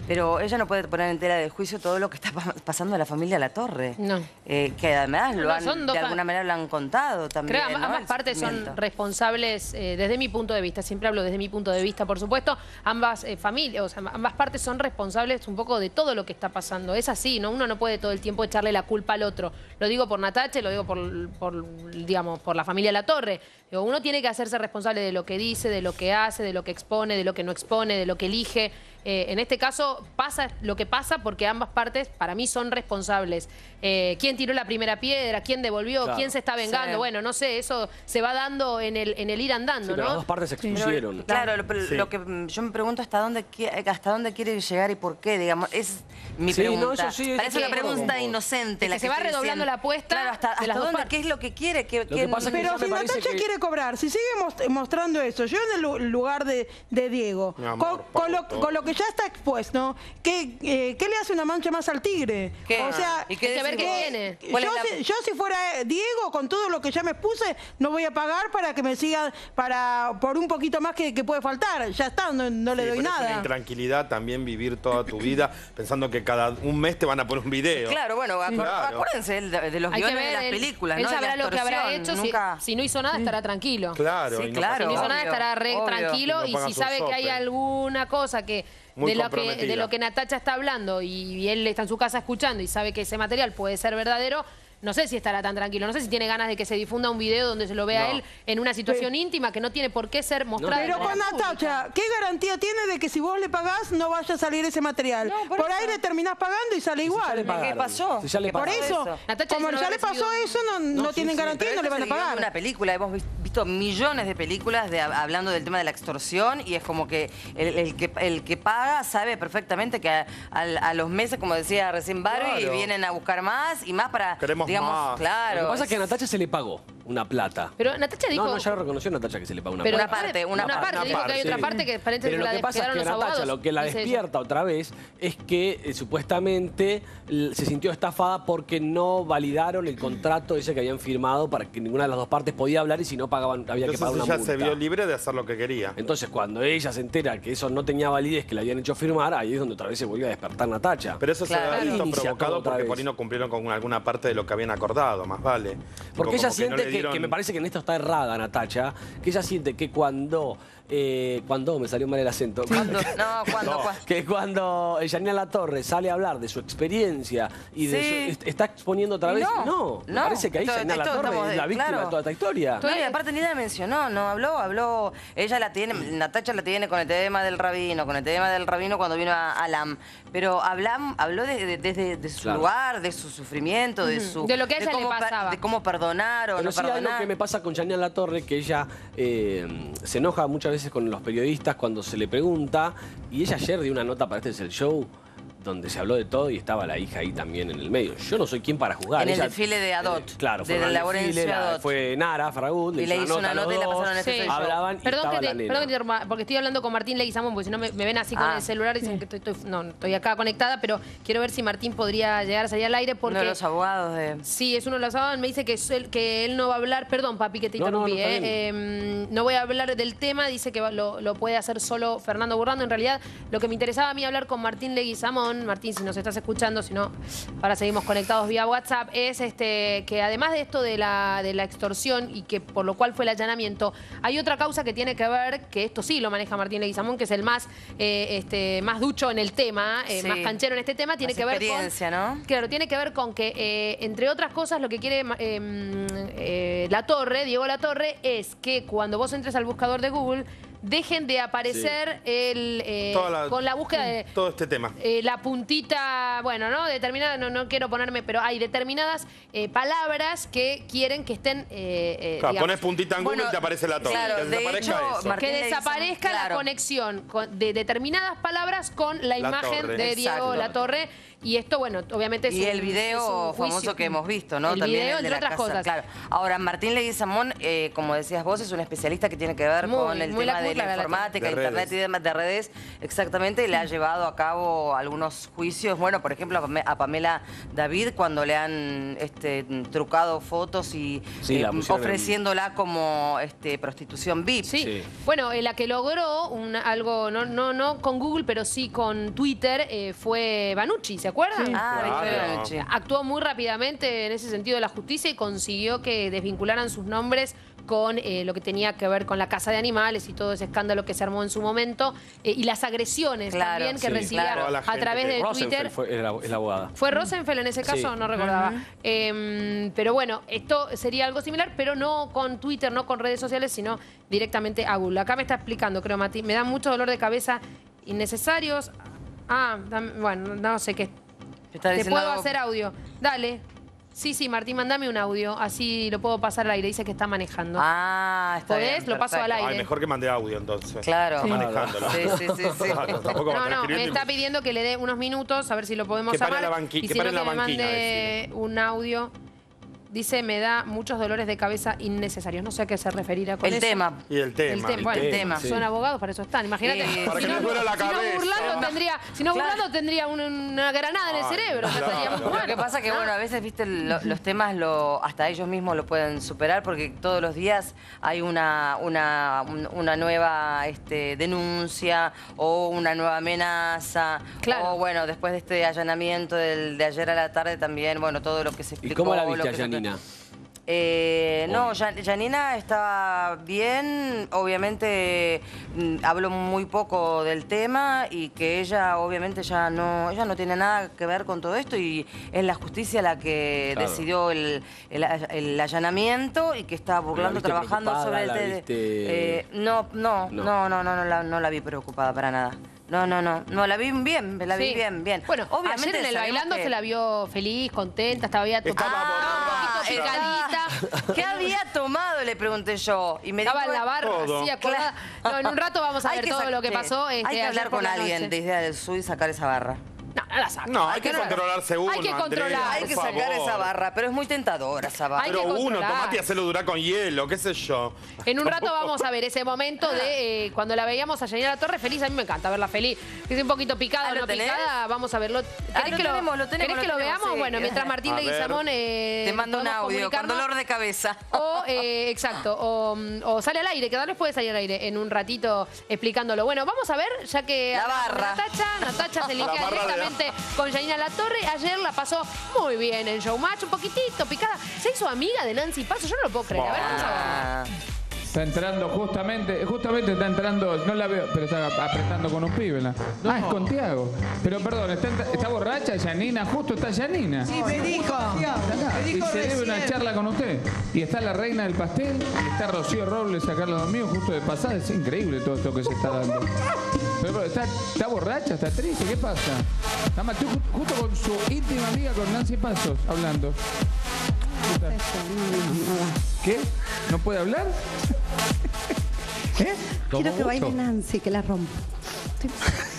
pero ella no puede poner entera de juicio todo lo que está pa- pasando a la familia La Torre. No. Eh, que además lo han- de alguna manera lo han contado también. Creo ambas El partes son responsables, eh, desde mi punto de vista, siempre hablo desde mi punto de vista, por supuesto, ambas eh, familias, o sea, ambas partes son responsables un poco de todo lo que está pasando. Es así, ¿no? Uno no puede todo el tiempo echarle la culpa al otro. Lo digo por Natache, lo digo por, por, digamos, por la familia La Torre. Digo, uno tiene que hacerse responsable de lo que dice, de lo que hace, de lo que expone, de lo que no expone, de lo que elige. Eh, en este caso pasa lo que pasa porque ambas partes para mí son responsables. Eh, ¿Quién tiró la primera piedra? ¿Quién devolvió? Claro. ¿Quién se está vengando? Sí. Bueno, no sé, eso se va dando en el, en el ir Sí, andando, pero ¿no? las dos partes se expusieron. Claro, lo, pero Sí. lo que mm, yo me pregunto hasta dónde hasta dónde quiere llegar y por qué, digamos, es mi Sí, no, pregunta. eso sí, Parece una pregunta inocente Es la que que se va redoblando diciendo. la apuesta Claro, hasta, hasta dónde, partes. qué es lo que quiere, qué, que pasa que Pero si Natacha que- quiere cobrar, si sigue mos- mostrando eso, yo en el lu- lugar de, de Diego, amor, con, con lo, con lo que ya está expuesto, ¿qué, eh, ¿qué le hace una mancha más al tigre? ¿Qué? O sea, ¿Y qué Hay que ver decís qué tiene. ¿Cuál yo, la- si, yo si fuera Diego, con todo lo que ya me expuse, no voy a pagar para que me sigan, para por un poquito más que, que puede faltar. Ya está, no, no le Sí, doy pero es una nada. intranquilidad también vivir toda tu vida pensando que cada un mes te van a poner un video. Claro, bueno, acu- Claro. acuérdense de, de los Hay guiones de ver, las él, películas, él ¿no? De la sabrá lo que habrá hecho. si- Nunca... Si, no hizo nada, estará tranquilo. Claro. Sí, y no claro. Si no hizo nada. nada, obvio, estará re obvio. tranquilo Y no y si sabe que hay alguna cosa que Muy de lo que de lo que Natacha está hablando y él está en su casa escuchando y sabe que ese material puede ser verdadero, no sé si estará tan tranquilo, no sé si tiene ganas de que se difunda un video donde se lo vea No. él en una situación íntima que no tiene por qué ser mostrada. Pero con. Natacha, ¿qué garantía tiene de que si vos le pagás no vaya a salir ese material? No, por por ahí eso. le terminás pagando y sale Si igual. le. ¿Qué pasó? Si ya le ¿Qué Por eso, Natacha como no ya le pasó recibido- eso, no, no, sí, tienen sí, garantía y no le van a pagar. una película, hemos vis- visto millones de películas de, hablando del tema de la extorsión y es como que el, el que el que paga sabe perfectamente que a, los meses, como decía recién Barbie, Claro. vienen a buscar más y más para, Queremos digamos, más. claro. Lo que pasa es que a Natacha se le pagó una plata. Pero Natacha dijo. No, no, ya lo reconoció Natacha que se le pagó una pero Una plata. parte, una parte. dijo que hay Una otra parte, parte que parece Pero que lo la que pasa es que los Natacha abogados. lo que la dice ella. despierta otra vez es que eh, supuestamente l- se sintió estafada porque no validaron el contrato ese que habían firmado para que ninguna de las dos partes podía hablar y si no pagaban había que Entonces pagar una ella multa. se vio libre de hacer lo que quería. Entonces cuando ella se entera que eso no tenía validez, que le habían hecho firmar, ahí es donde otra vez se volvió a despertar Natacha. Pero eso se Claro. debe haber visto Inicia provocado otra porque vez. por ahí no cumplieron con alguna parte de lo que habían acordado, más vale. Porque ella que no siente que, dieron- que me parece que en esto está errada, Natacha, que ella siente que cuando, eh, cuando me salió mal el acento, ¿Cuándo? No, cuando, cua- que cuando Yanina La Torre sale a hablar de su experiencia y de Sí. su- est- está exponiendo otra vez, No, no, me no. parece que ahí Yanina La Torre es la víctima claro. de toda esta historia. No, y aparte ni la mencionó, no habló, habló. Ella la tiene, Natacha la tiene con el tema del rabino, con el tema del rabino cuando vino a Alam. Pero hablam- habló de- de- desde de su Claro. lugar, de su sufrimiento, de su. De lo que a ella le cómo per- pasaba. De cómo perdonar o Pero no sí hay algo perdonar. que me pasa con Yanina La Torre, que ella eh, se enoja muchas veces con los periodistas cuando se le pregunta, y ella ayer dio una nota para este es el show, donde se habló de todo y estaba la hija ahí también en el medio. Yo no soy quien para juzgar. En el Ella- desfile de Adot, eh, claro, de fue la un desfile, la- Adot. Fue Nara, Farragut, Y le hizo una nota y la pasaron en show. Hablaban y Perdón estaba que, te, perdón que te interrumpa, porque estoy hablando con Martín Leguizamón, porque si no me, me ven así con Ah. el celular, dicen que estoy, estoy- no, estoy acá conectada, pero quiero ver si Martín podría llegar a salir al aire porque... Uno de los abogados de. Sí, es uno de los abogados, me dice que, es él, que él no va a hablar, perdón papi que te No, no, interrumpí, no, está ¿eh? Eh, no voy a hablar del tema, dice que lo, lo puede hacer solo Fernando Burrando, en realidad lo que me interesaba a mí hablar con Martín Leguizamón, Martín si nos estás escuchando, si no, ahora seguimos conectados vía WhatsApp, es este que además de esto de la, de la extorsión y que por lo cual fue el allanamiento, hay otra causa que tiene que ver, que esto sí lo maneja Martín Leguizamón, que es el más, eh, este, más ducho en el tema, eh, Sí. más canchero en este tema, tiene Más que ver con... ¿no? Claro, tiene que ver con que, eh, entre otras cosas, lo que quiere eh, La Torre, Diego La Torre, es que cuando vos entres al buscador de Google, dejen de aparecer el, eh, la- con la búsqueda de Todo este tema. eh, la puntita, bueno, ¿no? Determinada, no, no quiero ponerme, pero hay determinadas eh, palabras que quieren que estén. eh, eh, Claro, pones puntita en Google Bueno, y te aparece la torre. claro, que de desaparezca hecho, eso. Que la conexión con- de determinadas palabras con la, La imagen Torre. de Diego Exacto. La Torre. Y esto, bueno, obviamente es Y un- el es video un famoso que hemos visto, ¿no? El También video, el de entre la otras casa, cosas. Claro. Ahora, Martín Leguizamón, eh, como decías vos, es un especialista que tiene que ver Muy, con el tema la- de la informática, De internet y demás de redes. Exactamente, y le ha llevado a cabo algunos juicios. Bueno, por ejemplo, a Pame- a Pamela David, cuando le han este, trucado fotos y Sí, eh, en- ofreciéndola como este, prostitución VIP. Sí. Sí. Bueno, eh, la que logró un- algo, no, no, no con Google, pero sí con Twitter, eh, fue Banucci, ¿se acuerdan? Ah, Claro. Victoria Banucci. Actuó muy rápidamente en ese sentido de la justicia y consiguió que desvincularan sus nombres con eh, lo que tenía que ver con la casa de animales y todo ese escándalo que se armó en su momento eh, y las agresiones Claro, también que sí, recibía claro. La a través de Rosenfeld Twitter. fue, la, la abogada. ¿Fue Rosenfeld en ese caso? Sí. No recordaba. Eh, pero bueno, esto sería algo similar, pero no con Twitter, no con redes sociales, sino directamente a Google. Acá me está explicando, creo, Mati. Me da mucho dolor de cabeza innecesarios. Ah, bueno, no sé qué. Te puedo algo- hacer audio. Dale. Sí, sí, Martín, mandame un audio. Así lo puedo pasar al aire. Dice que está manejando. Ah, está ¿Podés? bien, Lo paso al aire. Ay, mejor que mande audio entonces. Claro. Está manejándolo. Sí, sí, sí, sí. Claro, tampoco No, no, me está pidiendo que le dé unos minutos a ver si lo podemos Que pare llamar. la y que si pare no, en la que me banquina, mande un audio. Dice, me da muchos dolores de cabeza innecesarios. No sé a qué se referirá con El eso. tema. Y el tema. El tema, bueno, El tema. son abogados, para eso están. Imagínate. Sí. Para si que no, la si no burlando tendría, si no Claro. burlando tendría un- una granada en el cerebro. claro. Lo que pasa que, bueno, a veces, viste, lo- los temas lo, hasta ellos mismos lo pueden superar porque todos los días hay una, una, un- una nueva este, denuncia o una nueva amenaza. Claro. O, bueno, después de este allanamiento del, de ayer a la tarde también, bueno, todo lo que se ¿Y explicó. cómo la viste Janina? Eh, no, Jan- Janina estaba bien, obviamente mm, habló muy poco del tema y que ella obviamente ya no, ella no tiene nada que ver con todo esto y es la justicia la que Claro. decidió el, el- el allanamiento y que está burlando, trabajando sobre el ¿La te- viste- eh, no, no, No. no, no, no, no, la, no la vi preocupada para nada. No, no, no, no, la vi bien, la vi Sí. bien, bien. Bueno, obviamente ayer en el bailando que- se la vio feliz, contenta, estaba bien Estaba Ah, un poquito picadita. ¿Qué había tomado? Le pregunté yo. Y me Estaba dijo- en la barra, Todo. así acordada. No, en un rato vamos a Hay ver todo lo que pasó. este, Hay que hablar con alguien noche. de Idea del Sur y sacar esa barra. No, no la saca. No, hay que la- controlarse uno, Hay que Andrea, controlar. Hay por que sacar favor. esa barra, pero es muy tentadora esa barra. Hay que Pero uno, tomate y hacelo durar con hielo, qué sé yo. En un rato vamos a ver ese momento de eh, cuando la veíamos a Janina La Torre feliz. A mí me encanta verla feliz. Que es un poquito picada Ah, o ¿lo no tenés? picada. Vamos a verlo. Ah, ¿Querés lo que lo, tenemos, lo tenemos, ¿querés que lo lo tenemos, veamos? sí. Bueno, mientras Martín A ver. Leguizamón... Eh, Te mando un audio con dolor de cabeza. O, eh, exacto, o, o sale al aire, que tal vez puede salir al aire en un ratito explicándolo. Bueno, vamos a ver, ya que La de barra. Natacha, Natacha se La linkea directamente con Janina La Torre. Ayer la pasó muy bien en Showmatch, un poquitito picada. Se hizo amiga de Nancy Paso, yo no lo puedo creer. A ver, vamos a ver. Está entrando justamente, justamente está entrando, no la veo, pero está apretando con un pibe. la- Ah, es con Tiago. Pero perdón, está, está borracha Janina, justo está Janina. Sí, me dijo. Me Y dijo se debe una charla con usted. Y está la reina del pastel, está Rocío Robles a Carlos Domínguez justo de pasada. Es increíble todo esto que se está dando. Pero, pero, está, está borracha, está triste, ¿qué pasa? Está justo con su íntima amiga, con Nancy Pasos, hablando. ¿Qué? ¿No puede hablar? ¿Eh? Quiero que baile Nancy, que la rompa.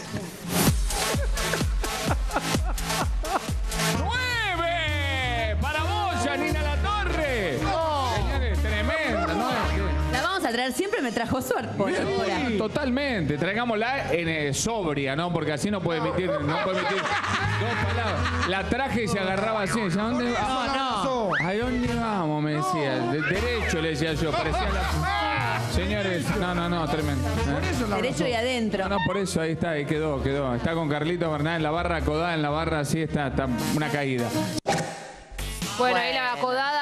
a traer, siempre me trajo suerte por ahora. Totalmente, traigámosla en eh, sobria, ¿no? Porque así no puede emitir, no puede emitir dos palabras. La traje y se agarraba así. ¿A dónde vamos? ¿A dónde vamos? Me decía. De- derecho le decía yo. Parecía la... Señores, no, no, no, tremendo. ¿eh? Derecho y adentro. No, no, por eso ahí está, ahí quedó, quedó. Está con Carlito Bernal en la barra, acodada en la barra, así está, está una caída. Bueno, ahí la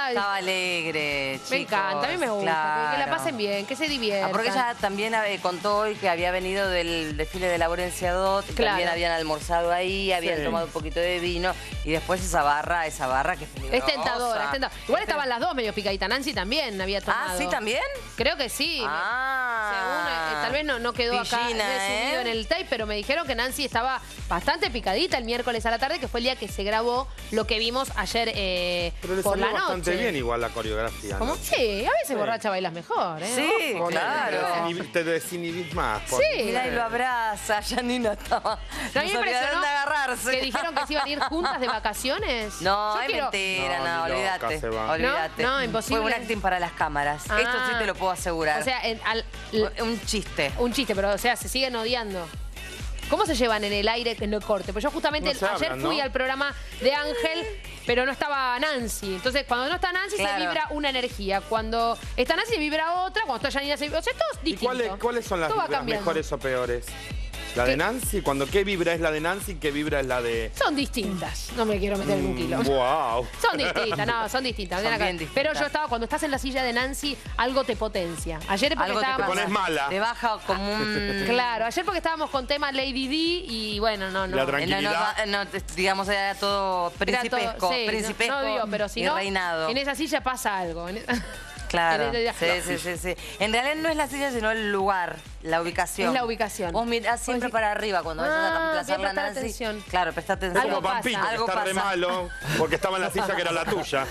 Estaba alegre, Me chicos, encanta, a mí me gusta. que- Que la pasen bien, que se diviertan. Ah, porque ella también eh, contó hoy que había venido del desfile de Laurencia Dot, que Claro. también habían almorzado ahí, habían Sí. tomado un poquito de vino y después esa barra, esa barra que es peligrosa. Es tentadora, es tentadora. Igual estaban las dos medio picaditas. Nancy también había tomado. Ah, ¿sí también? Creo que sí. Ah. Según, eh, tal vez no, no quedó acá Pillina, resumido ¿eh? en el tape, pero me dijeron que Nancy estaba bastante picadita el miércoles a la tarde, que fue el día que se grabó lo que vimos ayer eh, Pero le por salió la bastante noche. Bien igual la coreografía. ¿Cómo? ¿no? Sí, a veces borracha bailas mejor, ¿eh? Sí, Ojo. claro. Te desinhibís- Te desinhibís más. por- Sí. Mira, y lo abraza, Janina estaba. No, no impresionó dónde agarrarse. que dijeron que se iban a ir juntas de vacaciones. No, Yo es quiero- mentira, No, no, ni loca olvídate. se va. Olvídate. No, no, imposible. Fue un acting para las cámaras. Ah. Esto sí te lo puedo asegurar. O sea, en- al- un chiste. un chiste, pero o sea, se siguen odiando. ¿Cómo se llevan en el aire en el corte? Pues yo justamente No se ayer hablan, ¿no? fui al programa de Ángel, pero no estaba Nancy. Entonces, cuando no está Nancy Claro. se vibra una energía. Cuando está Nancy se vibra otra. Cuando está Janina se vibra... O sea, todo es ¿Y distinto. cuáles, cuáles son las Todo va vibras cambiando. mejores o peores? ¿La de Nancy? Cuando qué vibra es la de Nancy, qué vibra es la de. Son distintas. No me quiero meter en un kilo. ¡Wow! Son distintas, no, son distintas. Son ven acá. bien distintas. Pero yo estaba, cuando estás en la silla de Nancy, algo te potencia. Ayer porque Algo te estábamos. pones mala. Te baja como un... Claro, ayer porque estábamos con tema Lady D y bueno, no, no. La Eh, No, no, tranquilidad. digamos, era todo Era todo- principesco, sí, no- principesco no, digo, pero si y no, reinado. en esa silla pasa algo. En- Claro, sí, sí, sí, sí. En realidad no es la silla, sino el lugar, la ubicación. Es la ubicación. Vos mirás siempre para arriba cuando vayas a Ah, reemplazar bien la Nancy. atención. Claro, presta Es atención. como Algo Pampito, pasa. Algo está re pasa. malo porque estaba en la silla que era la tuya.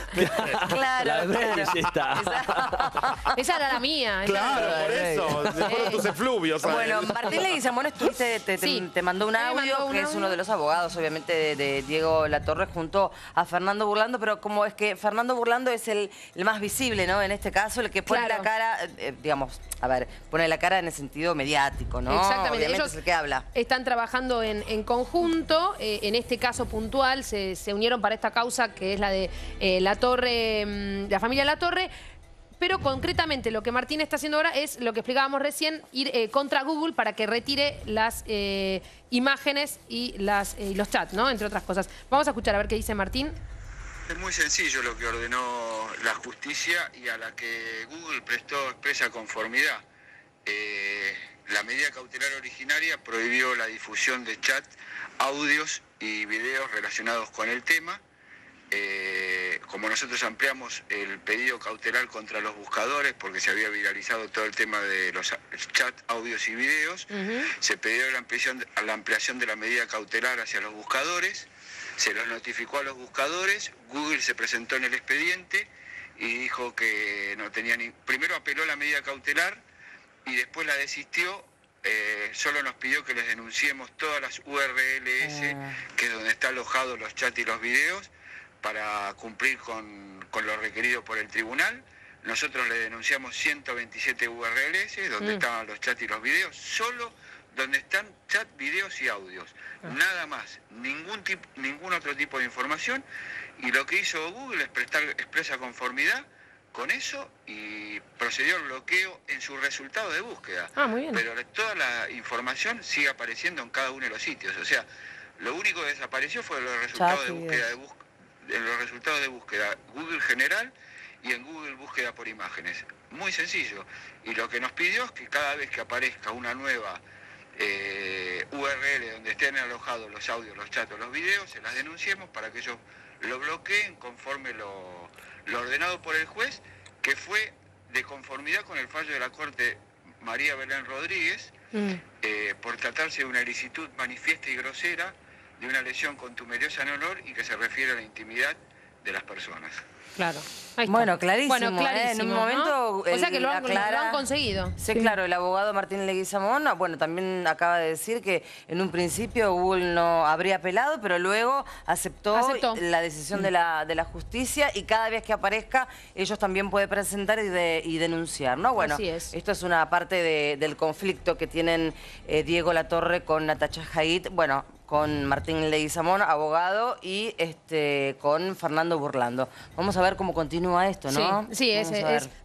Claro, La claro. está. Esa era la mía. Claro, por eso. Fueron tus efluvios. ¿sabes? Bueno, Martín Leguizamón estuviste, te, te- Sí. te mandó un audio, mandó un que es audio. uno de los abogados, obviamente, de, de Diego Latorre junto a Fernando Burlando, pero como es que Fernando Burlando es el, el más visible, ¿no? En este caso, el que pone Claro. la cara, eh, digamos, a ver, pone la cara en el sentido mediático, ¿no? Exactamente. Obviamente Ellos es el que habla. están trabajando en, en conjunto. eh, en este caso puntual se, se unieron para esta causa que es la de eh, la Torre, mm, la familia La Torre. Pero concretamente lo que Martín está haciendo ahora es lo que explicábamos recién, ir eh, contra Google para que retire las eh, imágenes y, las, eh, y los chats, ¿no? Entre otras cosas. Vamos a escuchar a ver qué dice Martín. Es muy sencillo lo que ordenó la justicia y a la que Google prestó expresa conformidad. Eh, la medida cautelar originaria prohibió la difusión de chat, audios y videos relacionados con el tema. Eh, como nosotros ampliamos el pedido cautelar contra los buscadores porque se había viralizado todo el tema de los chat, audios y videos, se pidió la ampliación, la ampliación de la medida cautelar hacia los buscadores, se los notificó a los buscadores, Google se presentó en el expediente y dijo que no tenía ni... Primero apeló la medida cautelar y después la desistió, eh, solo nos pidió que les denunciemos todas las URLs, que es donde están alojados los chats y los videos, para cumplir con, con lo requerido por el tribunal. Nosotros le denunciamos 127 URLs, donde Mm. estaban los chats y los videos, solo donde están chat, videos y audios. Nada más, ningún, tipo, ningún otro tipo de información. Y lo que hizo Google es prestar expresa conformidad con eso y procedió al bloqueo en su resultado de búsqueda. Ah, muy bien. Pero toda la información sigue apareciendo en cada uno de los sitios. O sea, lo único que desapareció fue los resultados de búsqueda de en los resultados de búsqueda Google general y en Google búsqueda por imágenes. Muy sencillo. Y lo que nos pidió es que cada vez que aparezca una nueva eh, URL donde estén alojados los audios, los chats o los videos, se las denunciemos para que ellos lo bloqueen conforme lo, lo ordenado por el juez, que fue de conformidad con el fallo de la Corte María Belén Rodríguez, eh, por tratarse de una ilicitud manifiesta y grosera, de una lesión contumeliosa en honor y que se refiere a la intimidad de las personas. Claro. Bueno, clarísimo. Bueno, ¿eh? clarísimo. En un ¿no? momento. O sea que lo han, lo han conseguido. Sí, claro, el abogado Martín Leguizamón, bueno, también acaba de decir que en un principio Google no habría apelado, pero luego aceptó, Aceptó. la decisión de, la, de la justicia y cada vez que aparezca ellos también pueden presentar y, de- y denunciar, ¿no? Bueno, Así es. esto es una parte de- del conflicto que tienen eh, Diego Latorre con Natacha Haidt, bueno, con Martín Leguizamón, abogado, y este con Fernando Burlando. Vamos a ver cómo continúa esto, ¿no? Sí, sí es,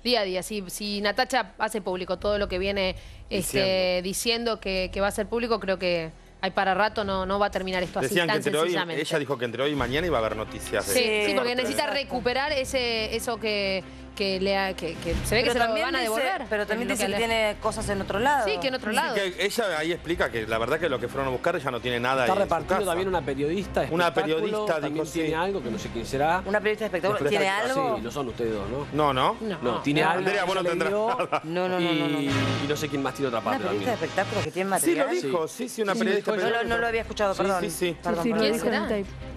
día a día. Si, si Natacha hace público todo lo que viene este, diciendo que, que va a ser público, creo que hay para rato, no, no va a terminar esto así Decían que tan entre hoy, ella dijo que entre hoy y mañana iba a haber noticias. de- Sí, sí, porque de- necesita recuperar ese, eso que, que, le ha- que, que se ve que se lo van a dice- devolver. Pero también dice que, le- tiene cosas en otro lado. Sí, que en otro Sí, lado. que ella ahí explica que la verdad que lo que fueron a buscar ella no tiene nada Está repartido también una periodista. Una periodista también dijo, tiene sí. algo que no sé quién será. Una periodista de espectáculo. ¿Tiene algo? Sí, no son ustedes dos, ¿no? No, no. No, tiene No, algo. Andrea, vos no tendrás nada. No, no, no, y, no, no. y no sé quién más tiene otra Una parte periodista de también. espectáculo que tiene Sí, lo material. dijo, sí, sí, una periodista. No, lo- no lo había escuchado, perdón. sí, sí. El será?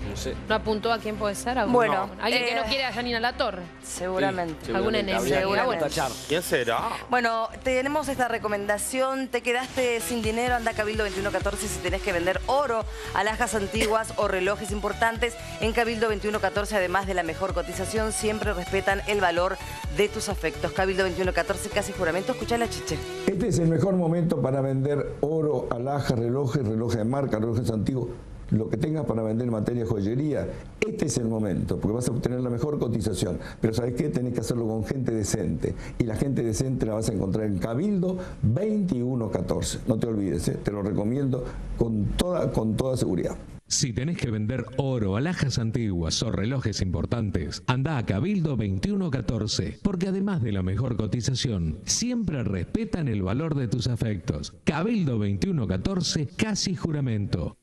No sé. No apuntó a quién puede ser. ¿Algún- Bueno, Alguien que eh, no quiere a Janina La Torre. Seguramente. Alguna seguramente. enemiga. Habría que Seguramente. tachar. ¿Quién será? Bueno, tenemos esta recomendación. Te quedaste sin dinero, anda a Cabildo 2114 si tenés que vender oro, alhajas antiguas o relojes importantes. En Cabildo 2114, además de la mejor cotización, siempre respetan el valor de tus afectos. Cabildo 2114, casi juramento. Escuchá la chiche. Este es el mejor momento para vender oro, alhajas, relojes, relojes de marca, relojes antiguos, lo que tengas para vender materia de joyería. Este es el momento, porque vas a obtener la mejor cotización. Pero ¿sabes qué? Tenés que hacerlo con gente decente. Y la gente decente la vas a encontrar en Cabildo 2114. No te olvides, ¿eh? te lo recomiendo con toda, con toda seguridad. Si tenés que vender oro, alhajas antiguas o relojes importantes, anda a Cabildo 2114, porque además de la mejor cotización, siempre respetan el valor de tus afectos. Cabildo 2114, casi juramento.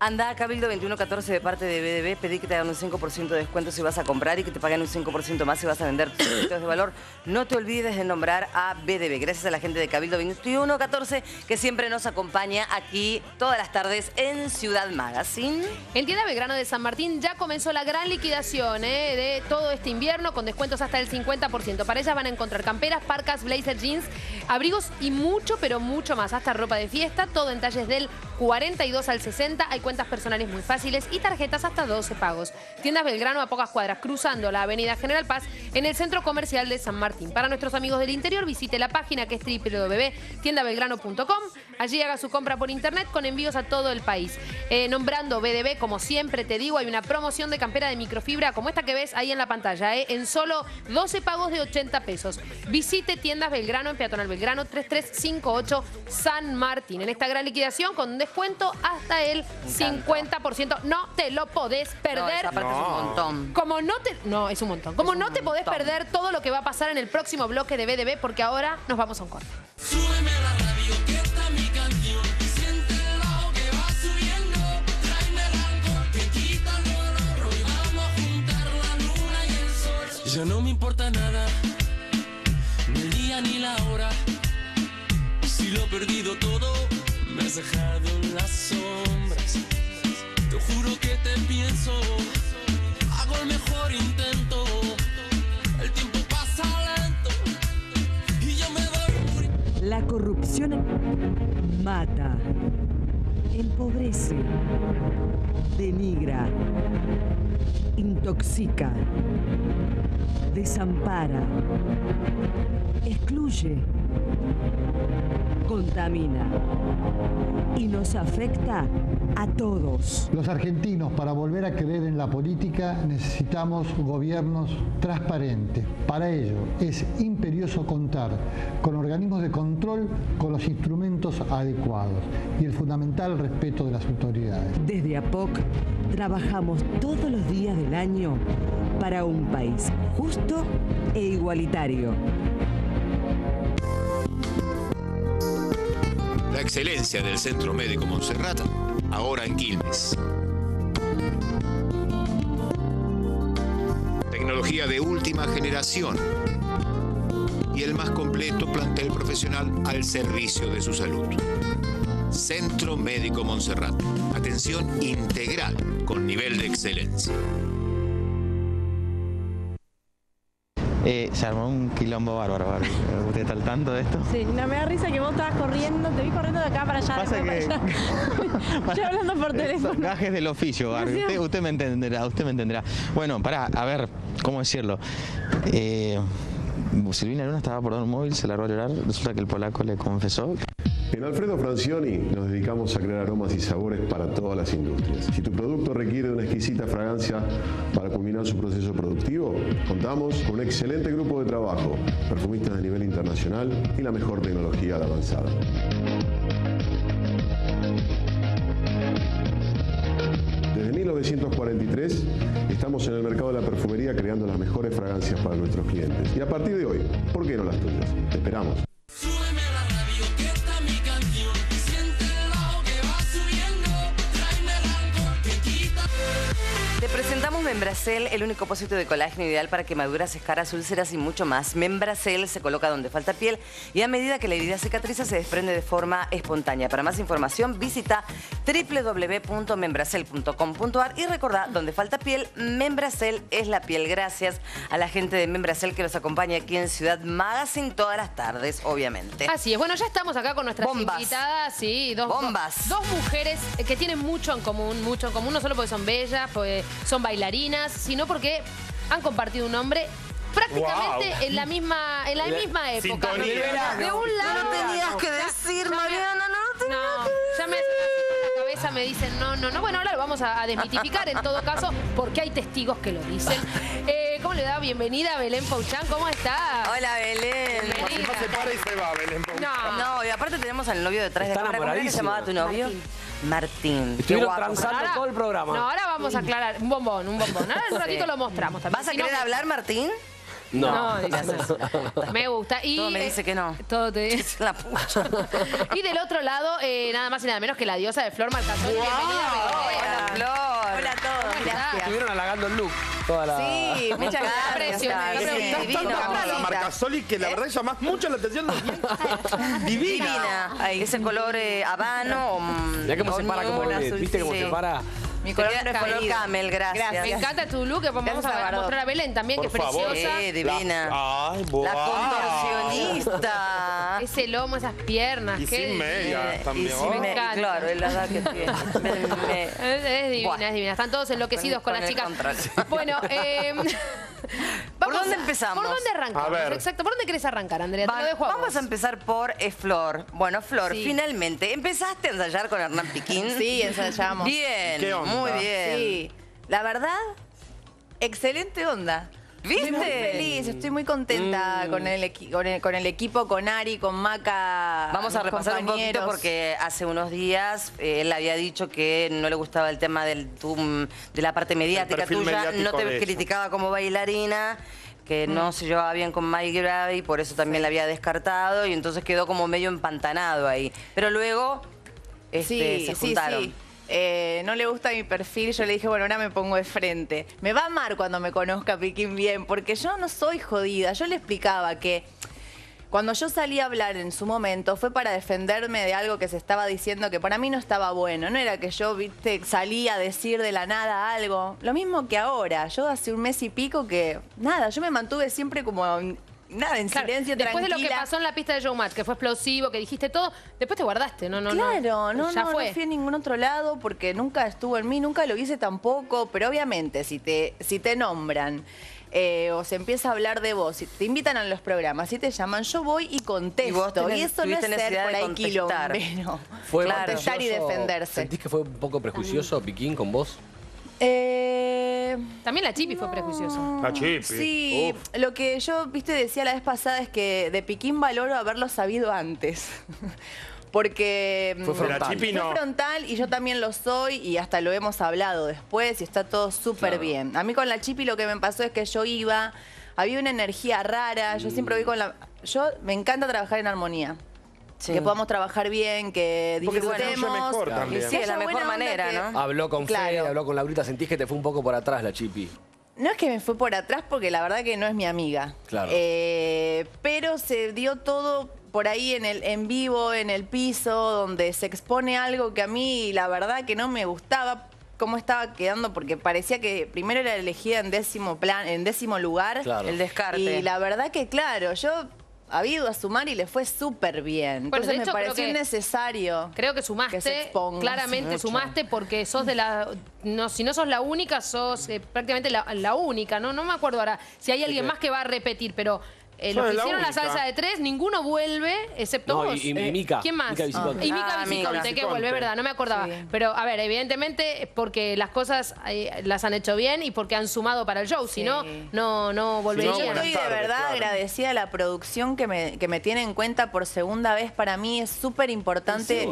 Anda a Cabildo 2114 de parte de BDB, pedí que te hagan un 5% de descuento si vas a comprar y que te paguen un 5% más si vas a vender tus productos de valor. No te olvides de nombrar a BDB. Gracias a la gente de Cabildo 2114 que siempre nos acompaña aquí todas las tardes en Ciudad Magazine. En tienda Belgrano de San Martín ya comenzó la gran liquidación ¿eh? de todo este invierno con descuentos hasta el 50%. Para ellas van a encontrar camperas, parcas, blazer, jeans, abrigos y mucho, pero mucho más. Hasta ropa de fiesta, todo en talles del 42 al 60. Hay cuentas personales muy fáciles y tarjetas hasta 12 pagos. Tiendas Belgrano a pocas cuadras, cruzando la avenida General Paz en el centro comercial de San Martín. Para nuestros amigos del interior, visite la página que es www.tiendabelgrano.com. Allí haga su compra por internet con envíos a todo el país. Eh, nombrando BDB, como siempre te digo, hay una promoción de campera de microfibra como esta que ves ahí en la pantalla, ¿eh? en solo 12 pagos de 80 pesos. Visite Tiendas Belgrano en Peatonal Belgrano 3358 San Martín. En esta gran liquidación con descuento hasta el 50%. No te lo podés perder. esa parte es un No. montón. Como no te. No, es un montón. Como no te podés perder todo lo que va a pasar en el próximo bloque de BDB, porque ahora nos vamos a un corte. Súbeme a la radio que está mi canción. Siente el bajo que va subiendo. Tráeme el alcohol que quita el dolor. Hoy vamos a juntar la luna y el sol. Ya no me importa nada, ni el día ni la hora. Si lo he perdido todo, me has dejado en las sombras. Te juro que te pienso, hago el mejor intento. El tiempo pasa lento y yo me doy La corrupción mata, empobrece, denigra, intoxica, desampara, excluye, contamina y nos afecta a todos. Los argentinos, para volver a creer en la política, necesitamos gobiernos transparentes. Para ello, es imperioso contar con organismos de control con los instrumentos adecuados y el fundamental respeto de las autoridades. Desde APOC trabajamos todos los días del año para un país justo e igualitario. La excelencia del Centro Médico Montserrat, ahora en Quilmes. Tecnología de última generación y el más completo plantel profesional al servicio de su salud. Centro Médico Montserrat. Atención integral con nivel de excelencia. Eh, se armó un quilombo bárbaro, Barbie. ¿Usted está al tanto de esto? Sí, no me da risa que vos estabas corriendo, te vi corriendo de acá para allá. Pasa de acá que- para allá. Yo hablando por teléfono. Son gajes del oficio, Barbie. Usted, usted me entenderá, usted me entenderá. Bueno, pará, a ver, ¿cómo decirlo? Eh, Silvina Luna estaba por un móvil, se largó a llorar. Resulta que el polaco le confesó. En Alfredo Francioni nos dedicamos a crear aromas y sabores para todas las industrias. Si tu producto requiere una exquisita fragancia para culminar su proceso productivo, contamos con un excelente grupo de trabajo, perfumistas de nivel internacional y la mejor tecnología avanzada. Desde 1943 estamos en el mercado de la perfumería creando las mejores fragancias para nuestros clientes. Y a partir de hoy, ¿por qué no las tuyas? Te esperamos. Te presentamos Membracel, el único pósito de colágeno ideal para quemaduras, escaras, úlceras y mucho más. Membracel se coloca donde falta piel y a medida que la herida cicatriza se desprende de forma espontánea. Para más información visita www.membracel.com.ar y recordá, donde falta piel, Membracel es la piel. Gracias a la gente de Membracel que nos acompaña aquí en Ciudad Magazine todas las tardes, obviamente. Así es. Bueno, ya estamos acá con nuestras Bombas. invitadas, sí, dos, Bombas. dos mujeres eh, que tienen mucho en común, mucho en común, no solo porque son bellas, porque son sino porque han compartido un nombre prácticamente Wow. en la misma en la Le- misma época. sintonía. De un lado. No tenías que decir, ya me- Mariana, no tenías No, ya me así con la cabeza, me dicen no, no, no. Bueno, ahora lo vamos a, a desmitificar en todo caso, porque hay testigos que lo dicen. Eh, ¿Cómo le da bienvenida a Belén Pauchán? ¿Cómo está? Hola, Belén. Bienvenida. No se para y se va, Belén. No. No, y aparte tenemos al novio detrás de Está cámara. ¿Cómo que se llamaba tu novio? Martín. Qué Estuvieron transando Ahora- todo el programa. No, ahora vamos a aclarar. Un bombón, un bombón. Ahora en un Sí. ratito lo mostramos también. ¿Vas a Si no, querer me- hablar, Martín? No. No, dice. Me gusta. Y, Todo me eh, dice que no. Todo te La pucha. Y del otro lado, eh, nada más y nada menos que la diosa de Flor Marcasoli. Bienvenida, Hola. Flor. Hola a todos, gracias. Estuvieron halagando el look. Toda la... Sí, muchas gracias. como la. Marcasoli que la verdad llamás mucho la atención. Divina. Divina. Ese color eh, habano o... Mirá cómo se para, como ¿viste cómo sí. se para? Mi color color camel, gracias. Me encanta tu look, que vamos Gracias a mostrar a Belén también, Por que es favor. preciosa. Sí, divina. La- Ay, La wow. contorsionista. Ese lomo, esas piernas. Y qué sin media también. y oh. sin Me me- encanta. claro, es la edad que tiene. Me- me- Es, divina, Buah. es divina. Están todos enloquecidos con, Con las el chicas. control. Bueno, eh, ¿Por dónde empezamos? ¿Por dónde arrancamos? A ver. Exacto. ¿Por dónde querés arrancar, Andrea? Te Va- lo dejo a vamos vos. a empezar por eh, Flor. Bueno, Flor, Sí. finalmente, ¿empezaste a ensayar con Hernán Piquín? Sí, ensayamos. Bien, ¿Qué onda? muy bien. Sí, la verdad, excelente onda. ¿Viste? Estoy muy feliz, estoy muy contenta Mm. con, el con, el, con el equipo, con Ari, con Maca. Vamos a repasar un poquito porque hace unos días eh, él había dicho que no le gustaba el tema del tu- de la parte mediática tuya, mediático no te criticaba como bailarina, que Mm. no se llevaba bien con Mike Gravy, por eso también la había descartado y entonces quedó como medio empantanado ahí. Pero luego este, sí, se sí, juntaron. sí. Eh, no le gusta mi perfil, yo le dije, bueno, ahora me pongo de frente. Me va a amar cuando me conozca Piquín bien, porque yo no soy jodida. Yo le explicaba que cuando yo salí a hablar en su momento fue para defenderme de algo que se estaba diciendo que para mí no estaba bueno. No era que yo, viste, salí a decir de la nada algo. Lo mismo que ahora. Yo hace un mes y pico que, nada, yo me mantuve siempre como, nada, en Claro, silencio, después de lo que tranquila. pasó en la pista de Showmatch, que fue explosivo, que dijiste todo, después te guardaste, no, no, no. claro, no, ya no, fue. no fui a ningún otro lado porque nunca estuvo en mí, nunca lo hice tampoco, pero obviamente si te, si te nombran eh, o se empieza a hablar de vos, si te invitan a los programas, si te llaman, yo voy y contesto. Y vos tenés- eso no es ser por ahí quilombero. Fue contestar y defenderse. ¿Sentís que fue un poco prejuicioso Piquín con vos? Eh, También la Chipi fue prejuiciosa. La chipi. Sí, lo que yo, viste, decía la vez pasada es que de Piquín valoro haberlo sabido antes. Porque Fue mm, frontal. Fue no. frontal y yo también lo soy y hasta lo hemos hablado después y está todo súper Claro. bien. A mí con la chipi lo que me pasó es que yo iba, había una energía rara, yo siempre voy con la... Yo me encanta trabajar en armonía. Sí. Que podamos trabajar bien, que Porque se disfrutemos. mejor Claro. también. Sí, de haya la mejor manera, que- ¿no? Habló con Fede, Claro. habló con Laurita. ¿Sentís que te fue un poco por atrás la Chipi? No es que me fue por atrás porque la verdad que no es mi amiga. Claro. Eh, pero se dio todo por ahí en el en vivo, en el piso, donde se expone algo que a mí la verdad que no me gustaba cómo estaba quedando porque parecía que primero era elegida en décimo plan, en décimo lugar. Claro. El descarte. Y la verdad que claro, yo había ido a sumar y le fue súper bien. Bueno, Entonces de me hecho, creo pareció que- necesario. Creo que sumaste, Que se exponga, claramente mucho. sumaste porque sos de la... No, si no sos la única, sos eh, prácticamente la, la única, ¿no? No me acuerdo ahora si hay alguien más que va a repetir, pero eh, los que hicieron la salsa de tres, ninguno vuelve, excepto vos. y, eh, y ¿Quién más? Mica Viciconte. Y Mica Ah, que vuelve, verdad, no me acordaba. Pero, a ver, evidentemente porque las cosas eh, las han hecho bien y porque han sumado para el show, si no, no, no volvería. No, Yo estoy de verdad claro. agradecida a la producción que me, que me tiene en cuenta por segunda vez. Para mí es súper importante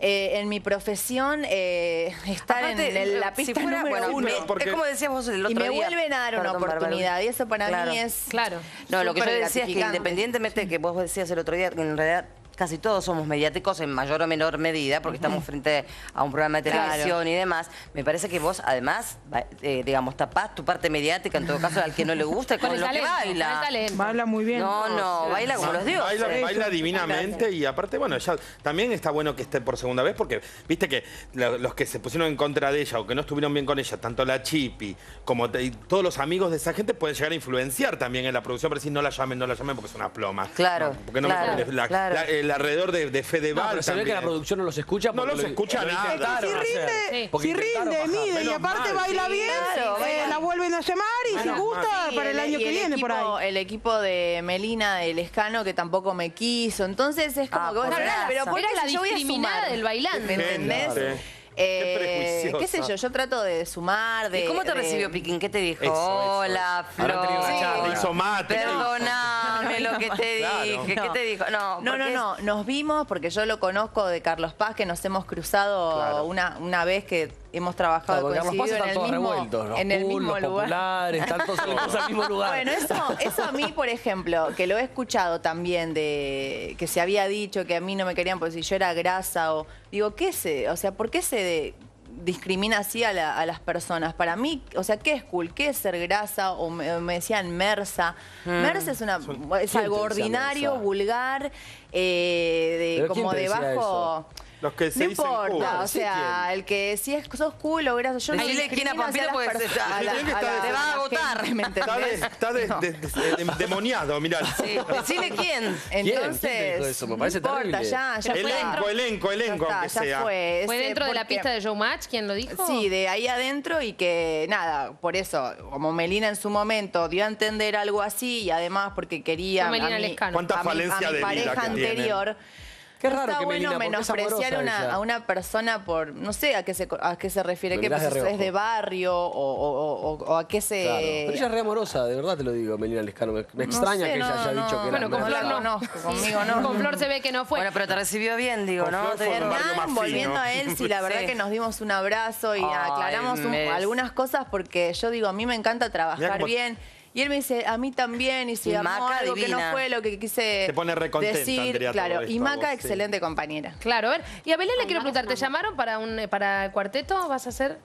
eh, en mi profesión estar en la si fuera- número bueno, porque- es como decías vos el otro y me vuelven a dar una oportunidad. Y eso para mí es... Claro. No, lo que decías que independientemente que vos decías el otro día, que en realidad casi todos somos mediáticos en mayor o menor medida, porque estamos frente a un programa de televisión y demás. Me parece que vos, además, eh, digamos, tapás tu parte mediática, en todo caso, al que no le gusta, con, con lo talento, que baila. Con baila muy bien. No, no, baila como los dioses. Baila, divinamente y aparte, bueno, ya también está bueno que esté por segunda vez, porque viste que los que se pusieron en contra de ella o que no estuvieron bien con ella, tanto la Chipi como todos los amigos de esa gente pueden llegar a influenciar también en la producción, pero decir, no la llamen, no la llamen porque es una ploma. Claro. Porque no me, la, claro. La, eh, alrededor de, de No, pero se que la producción no los escucha. No los escucha nada. Si rinde, si rinde, mide y aparte baila bien, la vuelven a llamar y si gusta para el, año que viene por ahí. El equipo de Melina, del Escano, que tampoco me quiso. Entonces es como ah, que vos por pero por la yo voy del bailante. ¿Me entendés? Qué ¿Qué sé yo? Yo trato de sumar, de... Cómo te recibió Piquín? ¿Qué te dijo? Eso. Hola, Habrá Hizo mate. Perdóname lo que te dije. ¿Qué te dijo? No, No, no, no. Nos vimos porque yo lo conozco de Carlos Paz, que nos hemos cruzado una, una vez que hemos trabajado claro, coincidido en, el mismo, los en el mismo lugar. Están todos en el mismo lugar. Bueno, eso, a mí, por ejemplo, que lo he escuchado también de que se había dicho que a mí no me querían porque si yo era grasa o digo, ¿qué se? O sea, ¿por qué se discrimina así a, las personas. Para mí, o sea, ¿qué es cool? ¿Qué es ser grasa? O me, decían mersa. Mm. Mersa es, una, es algo ordinario, vulgar, eh, como debajo... Los que se no dicen importa, cool. o sea, el que si es, sos cool o yo no Dile quién pues, a Pampita te va a agotar. ¿me entendés? Está, demoniado, mirá. Sí. Decime quién. Entonces, no importa, ya, elenco, elenco, elenco, aunque sea. Fue, dentro de la pista de Showmatch quién lo dijo? Sí, de ahí adentro y que, nada, por eso, como Melina en su momento dio a entender algo así y además porque quería... Melina a ¿Cuánta falencia mi, de pareja anterior... Qué raro Está que bueno menospreciar a una persona por, no sé a qué se, a qué se refiere, qué pues, de es de barrio o, a qué se... Pero ella es re amorosa, de verdad te lo digo, Melina Lescano. Me, me extraña que ella haya dicho que era Bueno, con Flor no, conmigo no. Con Flor se ve que no fue. Bueno, pero te recibió bien, digo, ¿no? Hernán, volviendo a él, sí, la verdad que nos dimos un abrazo y aclaramos algunas cosas porque yo digo, a mí me encanta trabajar bien. Y él me dice, a mí también, y se y armó algo que no fue lo que quise decir. Claro, y Maca, excelente compañera. Claro, a ver, y a Belén le quiero preguntar, ¿te llamaron para un para el cuarteto? ¿Vas a hacer?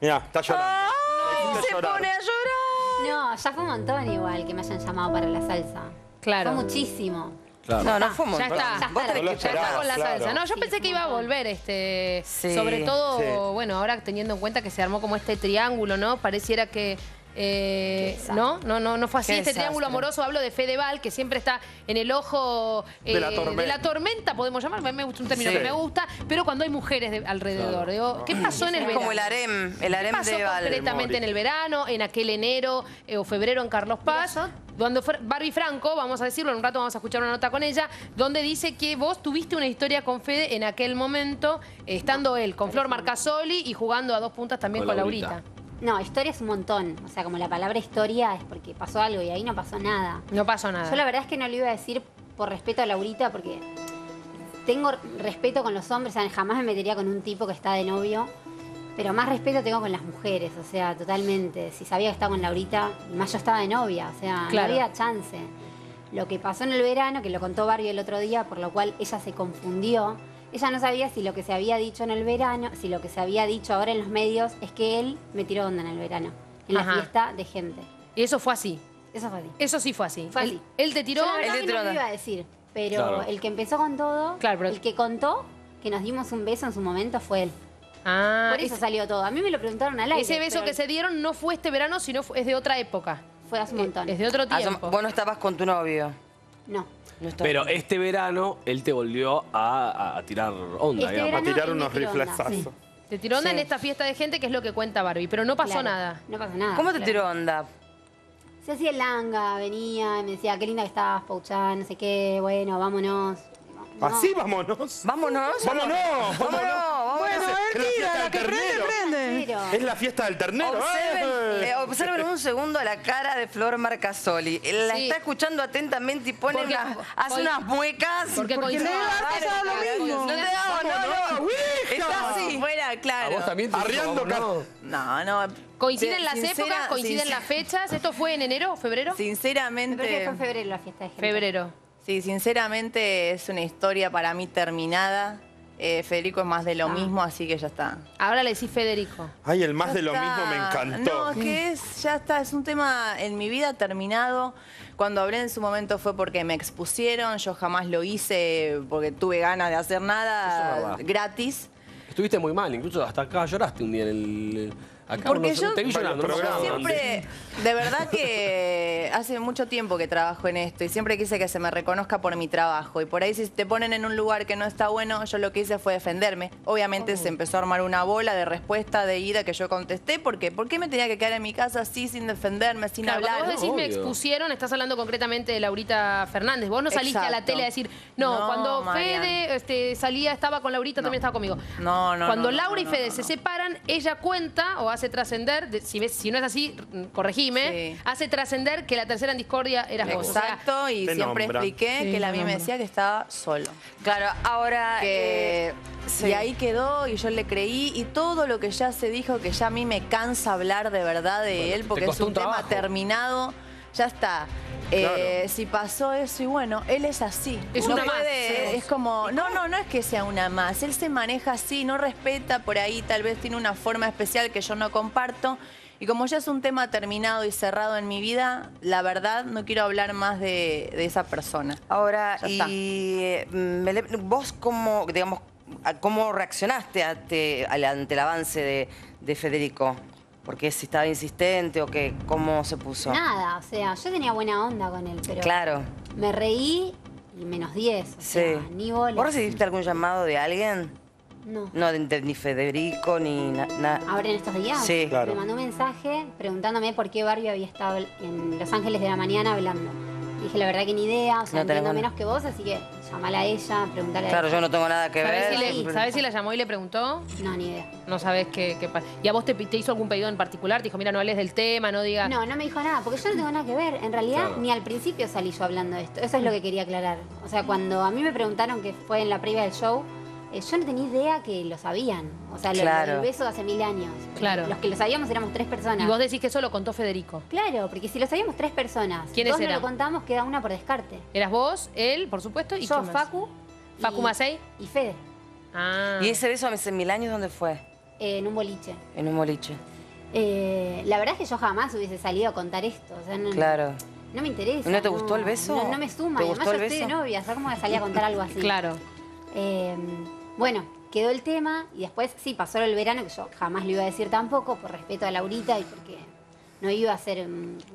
Mira, está llorando. ¡Oh! Se pone a llorar. No, ya fue un montón igual que me hayan llamado para la salsa. Claro. Fue muchísimo. Claro. No, no fue un montón. Ya está, ya, está, con la salsa. No, yo pensé que iba a volver, este, sí. sobre todo, bueno, ahora teniendo en cuenta que se armó como este triángulo, ¿no? Pareciera que eh, no, no, no, no fue así. Este triángulo amoroso, hablo de Fedeval, que siempre está en el ojo eh, de, la de, la tormenta, podemos llamar, me gusta un término que me gusta, pero cuando hay mujeres alrededor. Digo, ¿Qué pasó en el verano? Como el harem, el harem ¿Qué pasó de Val? concretamente en el verano, en aquel enero eh, o febrero en Carlos Paz? Cuando Barbie Franco, vamos a decirlo, en un rato vamos a escuchar una nota con ella, donde dice que vos tuviste una historia con Fede en aquel momento, estando él con Flor este. Marcasoli y jugando a dos puntas también con, con Laurita. Laurita. No, historia es un montón. O sea, como la palabra historia es porque pasó algo y ahí no pasó nada. No pasó nada. Yo la verdad es que no le iba a decir por respeto a Laurita porque tengo respeto con los hombres. O sea, jamás me metería con un tipo que está de novio. Pero más respeto tengo con las mujeres, o sea, totalmente. Si sabía que estaba con Laurita, más yo estaba de novia, o sea, no había chance. Lo que pasó en el verano, que lo contó Barrio el otro día, por lo cual ella se confundió, ella no sabía si lo que se había dicho en el verano, si lo que se había dicho ahora en los medios es que él me tiró onda en el verano, en la fiesta de gente. Y eso fue así. Eso fue así. Eso sí fue así. Fue Él- Él, te tiró. Yo la verdad que no lo iba a decir, pero el que empezó con todo, Claro, el que contó que nos dimos un beso en su momento fue él. Ah, Por eso salió todo. A mí me lo preguntaron al aire. ese beso que se dieron no fue este verano, sino fue- es de otra época. fue hace un eh, montón. Es de otro ah, tiempo. vos no estabas con tu novio. No. Pero este verano él te volvió a, tirar onda, este digamos. A tirar unos riflazazos. Te tiró onda en esta fiesta de gente, que es lo que cuenta Barbie, pero no pasó nada. No pasó nada. ¿Cómo te tiró onda? Se hacía el langa, venía y me decía, qué linda que estás, Pauchan, no sé qué, bueno, vámonos. Así vámonos. Vámonos. Vámonos. Vámonos. Bueno, Es él la que prende, ternero. prende. Es la fiesta del ternero. Observen, ¡Eh! observen un segundo la cara de Flor Marcasoli. La Sí. está escuchando atentamente y pone Porque- unas, hace unas muecas. porque Porque pasado lo mismo. No te hago, no, no. Está así. Fuera, ¿A claro. vos también te Arriando como, No, no. ¿Coinciden de- las sincera- épocas? ¿Coinciden las fechas? ¿Esto fue en enero o febrero? Me parece que Sinceramente. fue en febrero la fiesta de gente. Febrero. Sí, sinceramente es una historia para mí terminada. Eh, Federico es más de lo Ah. mismo, así que ya está. Ahora le decís Federico. Ay, el más Ya de lo mismo me encantó. No, es que es, ya está, es un tema en mi vida terminado. Cuando hablé en su momento fue porque me expusieron, yo jamás lo hice porque tuve ganas de hacer es nada gratis. Estuviste muy mal, incluso hasta acá lloraste un día en el. Acá Porque no sé, yo, te vi llorando. no me yo siempre, de verdad que hace mucho tiempo que trabajo en esto y siempre quise que se me reconozca por mi trabajo. Y por ahí si te ponen en un lugar que no está bueno, yo lo que hice fue defenderme. Obviamente se empezó a armar una bola de respuesta, de ida que yo contesté, porque ¿por qué me tenía que quedar en mi casa así, sin defenderme, sin Claro, hablar? cuando vos decís me expusieron, estás hablando concretamente de Laurita Fernández. Vos no saliste a la tele a decir, no, No, cuando Marian. Fede este, salía, estaba con Laurita, también estaba conmigo. No, no, Cuando no, no, Laura y no, Fede no, se no. separan, ella cuenta o hace trascender, de- si, ves, si no es así, corregime, Sí. hace trascender que la tercera en discordia eras vos. O sea, Exacto, y Te siempre nombra. expliqué Sí, que la te mí me nombra. decía que estaba solo. Claro, ahora. que eh, sí. y ahí quedó y yo le creí y todo lo que ya se dijo que ya a mí me cansa hablar de verdad de Bueno, él te porque es costó un, un tema trabajo. terminado ya está Eh, si pasó eso y bueno él es así Es no una más. puede es como no no no es que sea una más él se maneja así no respeta por ahí tal vez tiene una forma especial que yo no comparto y como ya es un tema terminado y cerrado en mi vida, la verdad no quiero hablar más de, de esa persona. Ahora, y eh, Belén, vos cómo, digamos, cómo reaccionaste ante, el avance de, de Federico? Porque si estaba insistente o qué, cómo se puso. Nada, o sea, yo tenía buena onda con él, pero Claro, me reí y menos 10. O sí. sea, ni bola. ¿Vos recibiste algún llamado de alguien? No. No, de, de- ni Federico, ni nada. Ahora en estos días Sí. Claro. me mandó un mensaje preguntándome por qué Barbie había estado en Los Ángeles de la mañana hablando. Dije, la verdad que ni idea, o sea, No entiendo menos que vos, así que llamala a ella, preguntale a Claro, ella. yo no tengo nada que ¿Sabés ver. si, le- sabés si la llamó y le preguntó? No, ni idea. No sabés qué, qué pasa. ¿Y a vos te, te hizo algún pedido en particular? Te dijo, mira, no hables del tema, no digas... No, no me dijo nada, porque yo no tengo nada que ver. En realidad, Claro. ni al principio salí yo hablando de esto. Eso es lo que quería aclarar. O sea, cuando a mí me preguntaron que fue en la previa del show, eh, yo no tenía idea que lo sabían. O sea, lo, Claro. el beso de hace mil años. Claro. Los que lo sabíamos éramos tres personas. Y vos decís que eso lo contó Federico. Claro, porque si lo sabíamos tres personas, ¿Quiénes dos eran? no lo contamos, queda una por descarte. Eras vos, él, por supuesto, y yo? Facu. Facu Macei. Y Fede, Ah. ¿Y ese beso hace mil años dónde fue? eh, en un boliche. En un boliche. Eh, la verdad es que yo jamás hubiese salido a contar esto. O sea, no, Claro. no me interesa. ¿Y no te gustó el beso? No, no me suma. ¿Te y gustó además el yo estoy de novia. O sea, ¿cómo voy a salir a contar algo así? Claro. Eh, bueno, quedó el tema y después sí pasó el verano que yo jamás lo iba a decir tampoco por respeto a Laurita y porque no iba a ser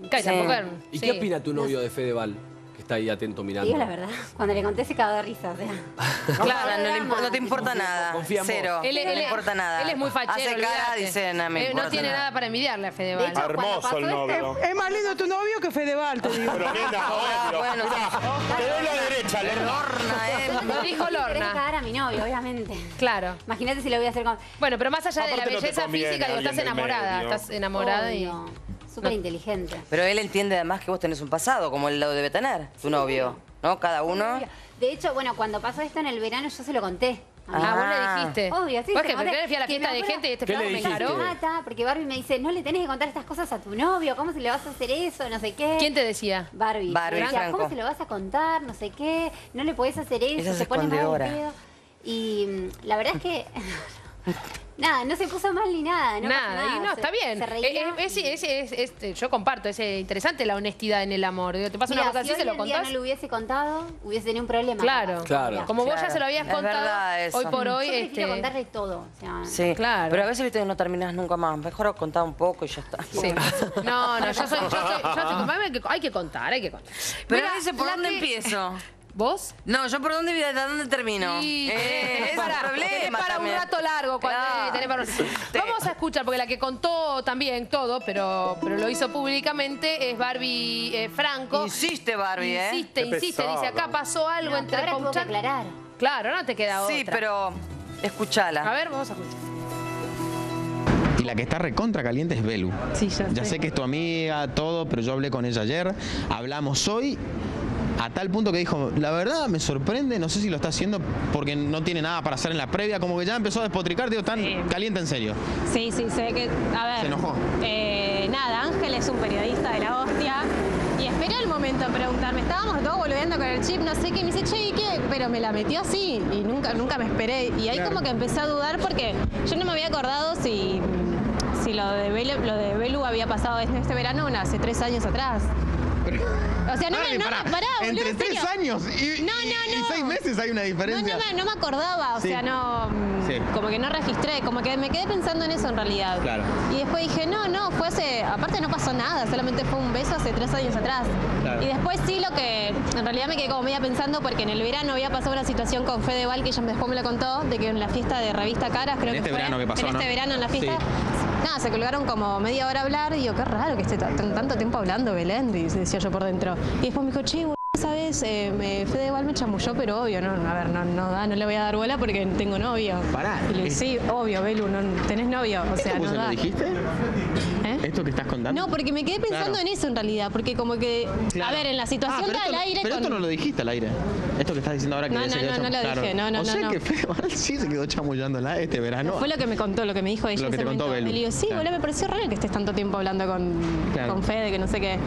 tampoco era- ¿Y sí. qué opina tu novio de Fedeval? Está ahí atento Te mirando. digo la verdad, cuando le conté se cagó de risa. O sea, Claro, no, le impo- no te importa nada. Confía en vos. Cero. Él, no él- le importa nada. Él es muy fachero, Hace cara, dice, no me Eh, importa No tiene nada para envidiarle a de Fedeval. hecho, cuando Hermoso pasó el novio. Es más lindo tu novio que Fedeval, te digo. Pero nena, obvio. bueno, Mirá, te doy la derecha, Lorna. Lorna, eh. Lo dijo Lorna. en cagar a mi novio, obviamente. Claro. Imagínate si lo voy a hacer con... Bueno, pero más allá de la Aparte no te belleza conviene física, digo, alguien estás del enamorada. medio. Estás enamorada y. Obvio. Súper inteligente. Pero él entiende además que vos tenés un pasado, como él lo debe tener, tu novio. ¿No? Cada uno. De hecho, bueno, cuando pasó esto en el verano yo se lo conté. Ah, vos le Ah. dijiste. Obvio, sí. ¿Vos que porque fui a la fiesta me de gente y este ¿Qué flaco le me encaró? mata, porque Barbie me dice, no le tenés que contar estas cosas a tu novio, ¿cómo se le vas a hacer eso? No sé qué. ¿Quién te decía? Barbie. Barbie Me decía, Franco. ¿Cómo se lo vas a contar? No sé qué. No le podés hacer eso, Ella se se pone mal pedo. Y mm, la verdad es que... nada, no se puso mal ni nada. No nada, y no, Se- está bien. Se reía. Eh, eh, es- es- es- es- yo comparto, es eh, interesante la honestidad en el amor. Digo, te pasa Mira, una cosa si así, se lo contás. no lo hubiese contado, hubiese tenido un problema. Claro. Claro. Como vos ya se lo habías Es contado, hoy por hoy, Yo prefiero este, contarle todo. O sea, Sí, Claro. Pero a veces viste que no terminás nunca más. Mejor contar un poco y ya está. Sí. No, no, yo soy, yo soy, yo soy- hay que- hay que contar, hay que contar. Pero Mira, dice, ¿por dónde que- empiezo? ¿Vos? No, yo por dónde, de dónde termino. Sí, Eh, es para, el problema tenés para un rato largo. Cuando, Claro. eh, tenés para un- Vamos a escuchar, porque la que contó también todo, pero, pero lo hizo públicamente, es Barbie eh, Franco. Insiste Barbie, ¿eh? Insiste, Qué insiste. Dice, acá pasó algo No, entre ahora que aclarar. Claro, no te queda otra. Sí, pero escúchala. A ver, vamos a escuchar. Y la que está recontra caliente es Belu. Sí, ya Ya sé. sé que es tu amiga, todo, pero yo hablé con ella ayer, hablamos hoy. A tal punto que dijo, la verdad me sorprende, no sé si lo está haciendo porque no tiene nada para hacer en la previa, como que ya empezó a despotricar, digo, tan caliente en serio. Sí, sí, sé que. A ver. Se enojó. eh, nada, Ángel es un periodista de la hostia. Y esperó el momento de preguntarme. Estábamos todos boludeando con el chip, no sé qué. Y me dice, che, ¿y qué? Pero me la metió así. Y nunca, nunca me esperé. Y ahí Claro. como que empecé a dudar porque yo no me había acordado si, si lo, de Belu, lo de Belu había pasado este, este verano, hace tres años atrás. O sea, no me. No, pará, me- pará, boludo, Entre en tres serio. años y, No, no, y no. seis meses hay una No, diferencia. no, me, no me acordaba, o Sí. sea, no. mm, Sí. Como que no registré, como que me quedé pensando en eso en realidad. Claro. Y después dije, no, no, fue hace. Aparte no pasó nada, solamente fue un beso hace tres años atrás. Claro. Y después sí lo que. En realidad me quedé como media pensando porque en el verano había pasado una situación con Fedeval que ella después me lo contó, de que en la fiesta de revista Caras, creo En que este fue. verano que pasó, En este ¿no? verano en la fiesta. Sí. Nada, se colgaron como media hora a hablar y digo, qué raro que esté ta- tan- tanto tiempo hablando Belén, decía yo por dentro. Y después me dijo, che, ¿sabes? Eh, me, Fede igual me chamulló, pero obvio, no, a ver, no, no, da, no le voy a dar bola porque tengo novio. Pará. Y le sí, obvio, Belu, no, tenés novio, o sea, ¿Esto no se lo da. dijiste? ¿Esto que estás contando? No, porque me quedé pensando Claro. en eso en realidad, porque como que, Claro. a ver, en la Ah, situación esto, al aire pero con... esto no lo dijiste al aire. Esto que estás diciendo ahora que No, no, no, no lo claro. dije, no, no, O no, sea no. que Fedeval sí se quedó chamullándola este verano. Fue lo que me contó, lo que me dijo ella Lo que te contó. Belu. Le digo, sí, boludo, me pareció raro que estés tanto tiempo hablando con, con Fede, que no sé qué.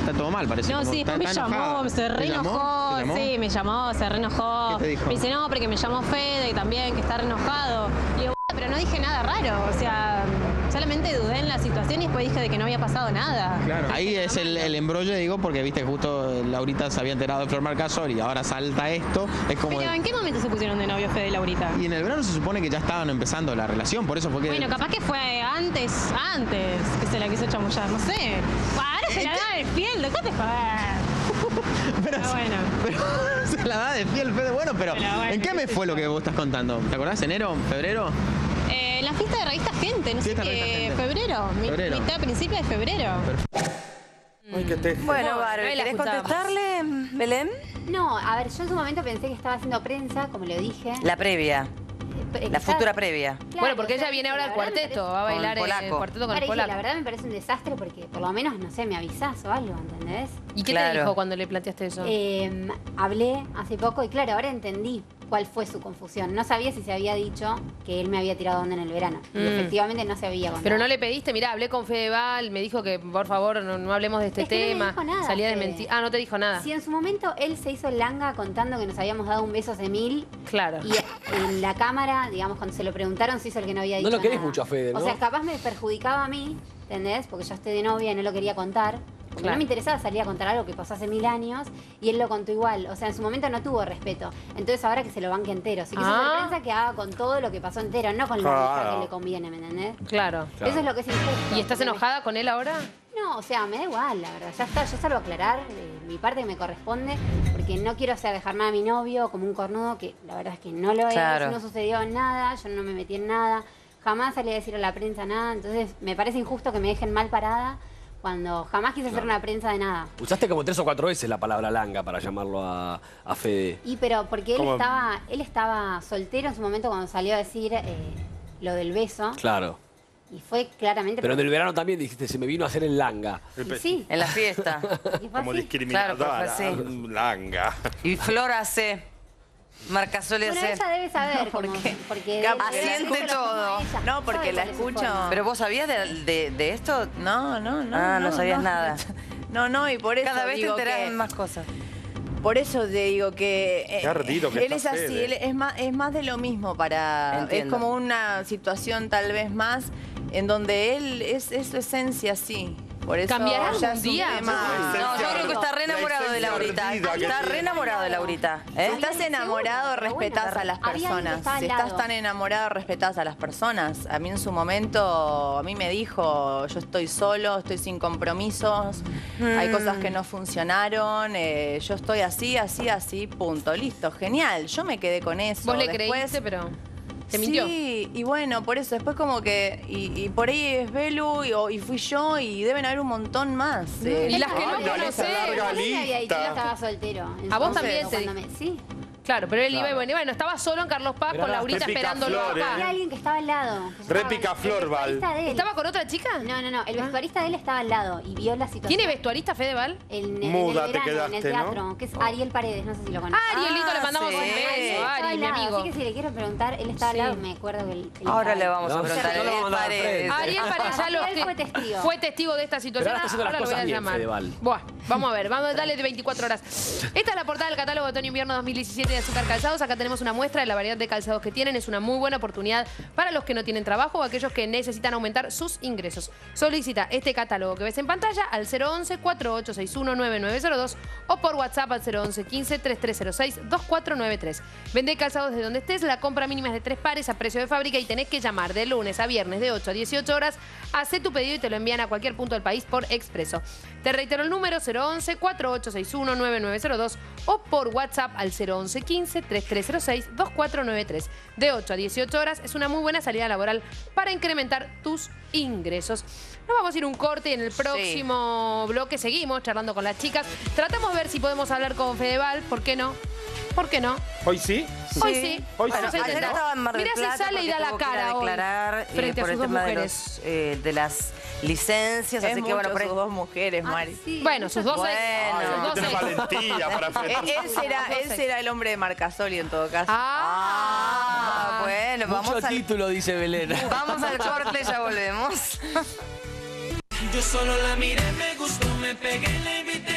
Está todo mal, parece. No, sí, después me llamó, enojada. se ¿Te reenojó. Sí, me llamó, se reenojó. Me dice, no, porque me llamó Fede también, que está reenojado. Y digo, "Bueno, pero no dije nada raro. O sea, solamente dudé en la situación y después dije de que no había pasado nada. Ahí es el, el embrollo, digo, porque viste justo Laurita se había enterado de Flor Marcasol y ahora salta esto. Es como. Pero ¿en qué momento se pusieron de novio Fede y Laurita? Y en el verano se supone que ya estaban empezando la relación, por eso fue que. Bueno, capaz que fue antes, antes que se la quiso chamullar, no sé. Ahora se la da de fiel, dejate joder. pero, bueno. se la da de fiel Fede. Bueno, pero, Pero bueno, ¿en qué mes fue lo que vos estás contando? ¿Te acordás? ¿Enero? ¿Febrero? Eh, la fiesta de revista Gente, no Fiesta sé qué, febrero, mi- Febrero. mitad, principio de febrero. Ay, que te... Bueno, ahí la ¿querés escuchamos. contestarle, Belén? No, a ver, yo en su momento pensé que estaba haciendo prensa, como lo dije. La previa. Eh, La quizás- futura previa. Claro, bueno, porque ella viene ahora la al cuarteto, parece- va a Con el bailar en el polaco. cuarteto con el polaco. la verdad me parece un desastre porque por lo menos, no sé, me avisás o algo, ¿entendés? ¿Y qué te Claro. dijo cuando le planteaste eso? Eh, hablé hace poco y claro, ahora entendí cuál fue su confusión. No sabía si se había dicho que él me había tirado onda en el verano. Y Mm. efectivamente no se había contado. Pero no le pediste, mira, hablé con Fedeval, me dijo que por favor no, no hablemos de este Es que no me tema. dijo nada, Salía de mentir. Ah, no te dijo nada. Si en su momento él se hizo el langa contando que nos habíamos dado un beso hace mil Claro. y en la cámara, digamos, cuando se lo preguntaron, se hizo el que no había No dicho lo querés nada. mucho a Fede, ¿no? O sea, capaz me perjudicaba a mí, ¿entendés? Porque yo estoy de novia y no lo quería contar. Porque Claro. no me interesaba salir a contar algo que pasó hace mil años y él lo contó igual. O sea, en su momento no tuvo respeto. Entonces ahora que se lo banque entero. Si quiso Ah. que haga con todo lo que pasó entero, no con la Claro. que le conviene, ¿me entendés? Claro. Eso es lo que es injusto. ¿Y estás enojada con él ahora? no, o sea, me da igual, la verdad. Ya está, yo salgo a aclarar eh, mi parte que me corresponde, porque no quiero hacer dejar nada a mi novio como un cornudo, que la verdad es que no lo Claro. es, no sucedió nada, yo no me metí en nada, jamás salí a decir a la prensa nada, entonces me parece injusto que me dejen mal parada cuando jamás quise hacer una prensa de nada. Usaste como tres o cuatro veces la palabra langa para llamarlo a, a Fede. Y pero porque él ¿Cómo? estaba, él estaba soltero en su momento cuando salió a decir eh, lo del beso, Claro. y fue claramente... Pero en el verano también dijiste, se me vino a hacer el langa. Y sí, En la fiesta. y fue Como así. discriminadora. Claro, fue Langa. Y Flor hace. Marcasol Bueno, hace. ella debe saber, ¿Por como- qué? porque Asiente todo. ella. No, porque Sabe la cuál es su escucho. forma. ¿Pero vos sabías de, de- de esto? No, no, no. Ah, no sabías nada. No, no, y por eso Cada vez te digo enterás que- más cosas. Por eso te digo que eh, Qué ardido que él es está así, Fede. él es más, es más de lo mismo para. Entiendo. Es como una situación tal vez más en donde él es, es su esencia así. Por eso ¿Cambiará ya algún es un día? tema- No, yo creo que está re enamorado de Laurita. Está re enamorado de Laurita. ¿eh? Si estás enamorado, respetás a las había alguien que personas. estaba al Si estás lado. tan enamorado, respetás a las personas. A mí en su momento, a mí me dijo, yo estoy solo, estoy sin compromisos, hay Mm. cosas que no funcionaron, eh, yo estoy así, así, así, punto. Listo, genial. Yo me quedé con eso. Vos le Después- creíste, pero te mintió. Sí, y bueno, por eso, después como que, y, y por ahí es Belu y, o- y fui yo y deben haber un montón más. eh. Y las que no Ay, la lista conocés. larga, dicho que lista. estaba soltero. A vos Entonces, también te cuando me- Sí. Claro, pero él iba y bueno, y bueno, estaba solo en Carlos Paz con Laurita esperándolo flor, acá. Había alguien que estaba al lado. que estaba- el flor, Val. vestuarista de él. ¿Estaba con otra chica? No, no, no. El vestuarista de él estaba al lado y vio la situación. ¿Tiene vestuarista Fedeval? En, en Muda el te verano, en el quedaste, ¿no? teatro, que es Ariel Paredes, no sé si lo conoces. Ah, Arielito, le mandamos sí. un beso. estaba Ari, al mi lado, amigo. Así que si le quiero preguntar, él estaba al Sí. lado, me acuerdo que él. él Ahora estaba le ahí. vamos a No, preguntar no lo vamos a Ariel dar Paredes. frente. Ariel Paredes ya lo Ariel fue testigo. fue testigo de esta situación. Pero ahora está haciendo las lo voy cosas a bien, llamar. Fedeval. Buah, vamos a ver, vamos a darle de 24 horas. Esta es la portada del catálogo de otoño-invierno 2017 de Azúcar Calzados. Acá tenemos una muestra de la variedad de calzados que tienen. Es una muy buena oportunidad para los que no tienen trabajo o aquellos que necesitan aumentar sus ingresos. Solicita este catálogo que ves en pantalla al 011-4861-9902 o por WhatsApp al 011-15-3306-2493. Vende calzados desde donde estés. La compra mínima es de tres pares a precio de fábrica y tenés que llamar de lunes a viernes de 8 a 18 horas. Hacé tu pedido y te lo envían a cualquier punto del país por expreso. Te reitero el número 011-4861-9902 o por WhatsApp al 011-15-3306-2493. De 8 a 18 horas es una muy buena salida laboral para incrementar tus ingresos. Nos vamos a ir un corte y en el próximo bloque seguimos charlando con las chicas. Tratamos de ver si podemos hablar con Fedeval, ¿por qué no? ¿Por qué no? ¿Hoy sí? Hoy sí. Hoy Bueno, sí. Vamos a ayer estaba en Mar del Mirá si Plata sale y da la a cara hoy declarar eh, frente a por sus el dos tema de, mujeres. los, eh, de las licencias, Es así que bueno, por ahí- sus dos mujeres, Mari. Bueno, sus dos Bueno. sus dos ex. valentía para Él, enfrentar. él será, él será el hombre de Marcasoli en todo caso. Ah, bueno, Mucho vamos al, título, dice Belén. vamos al corte, ya volvemos. Yo solo la miré, me gustó, me pegué, la invité,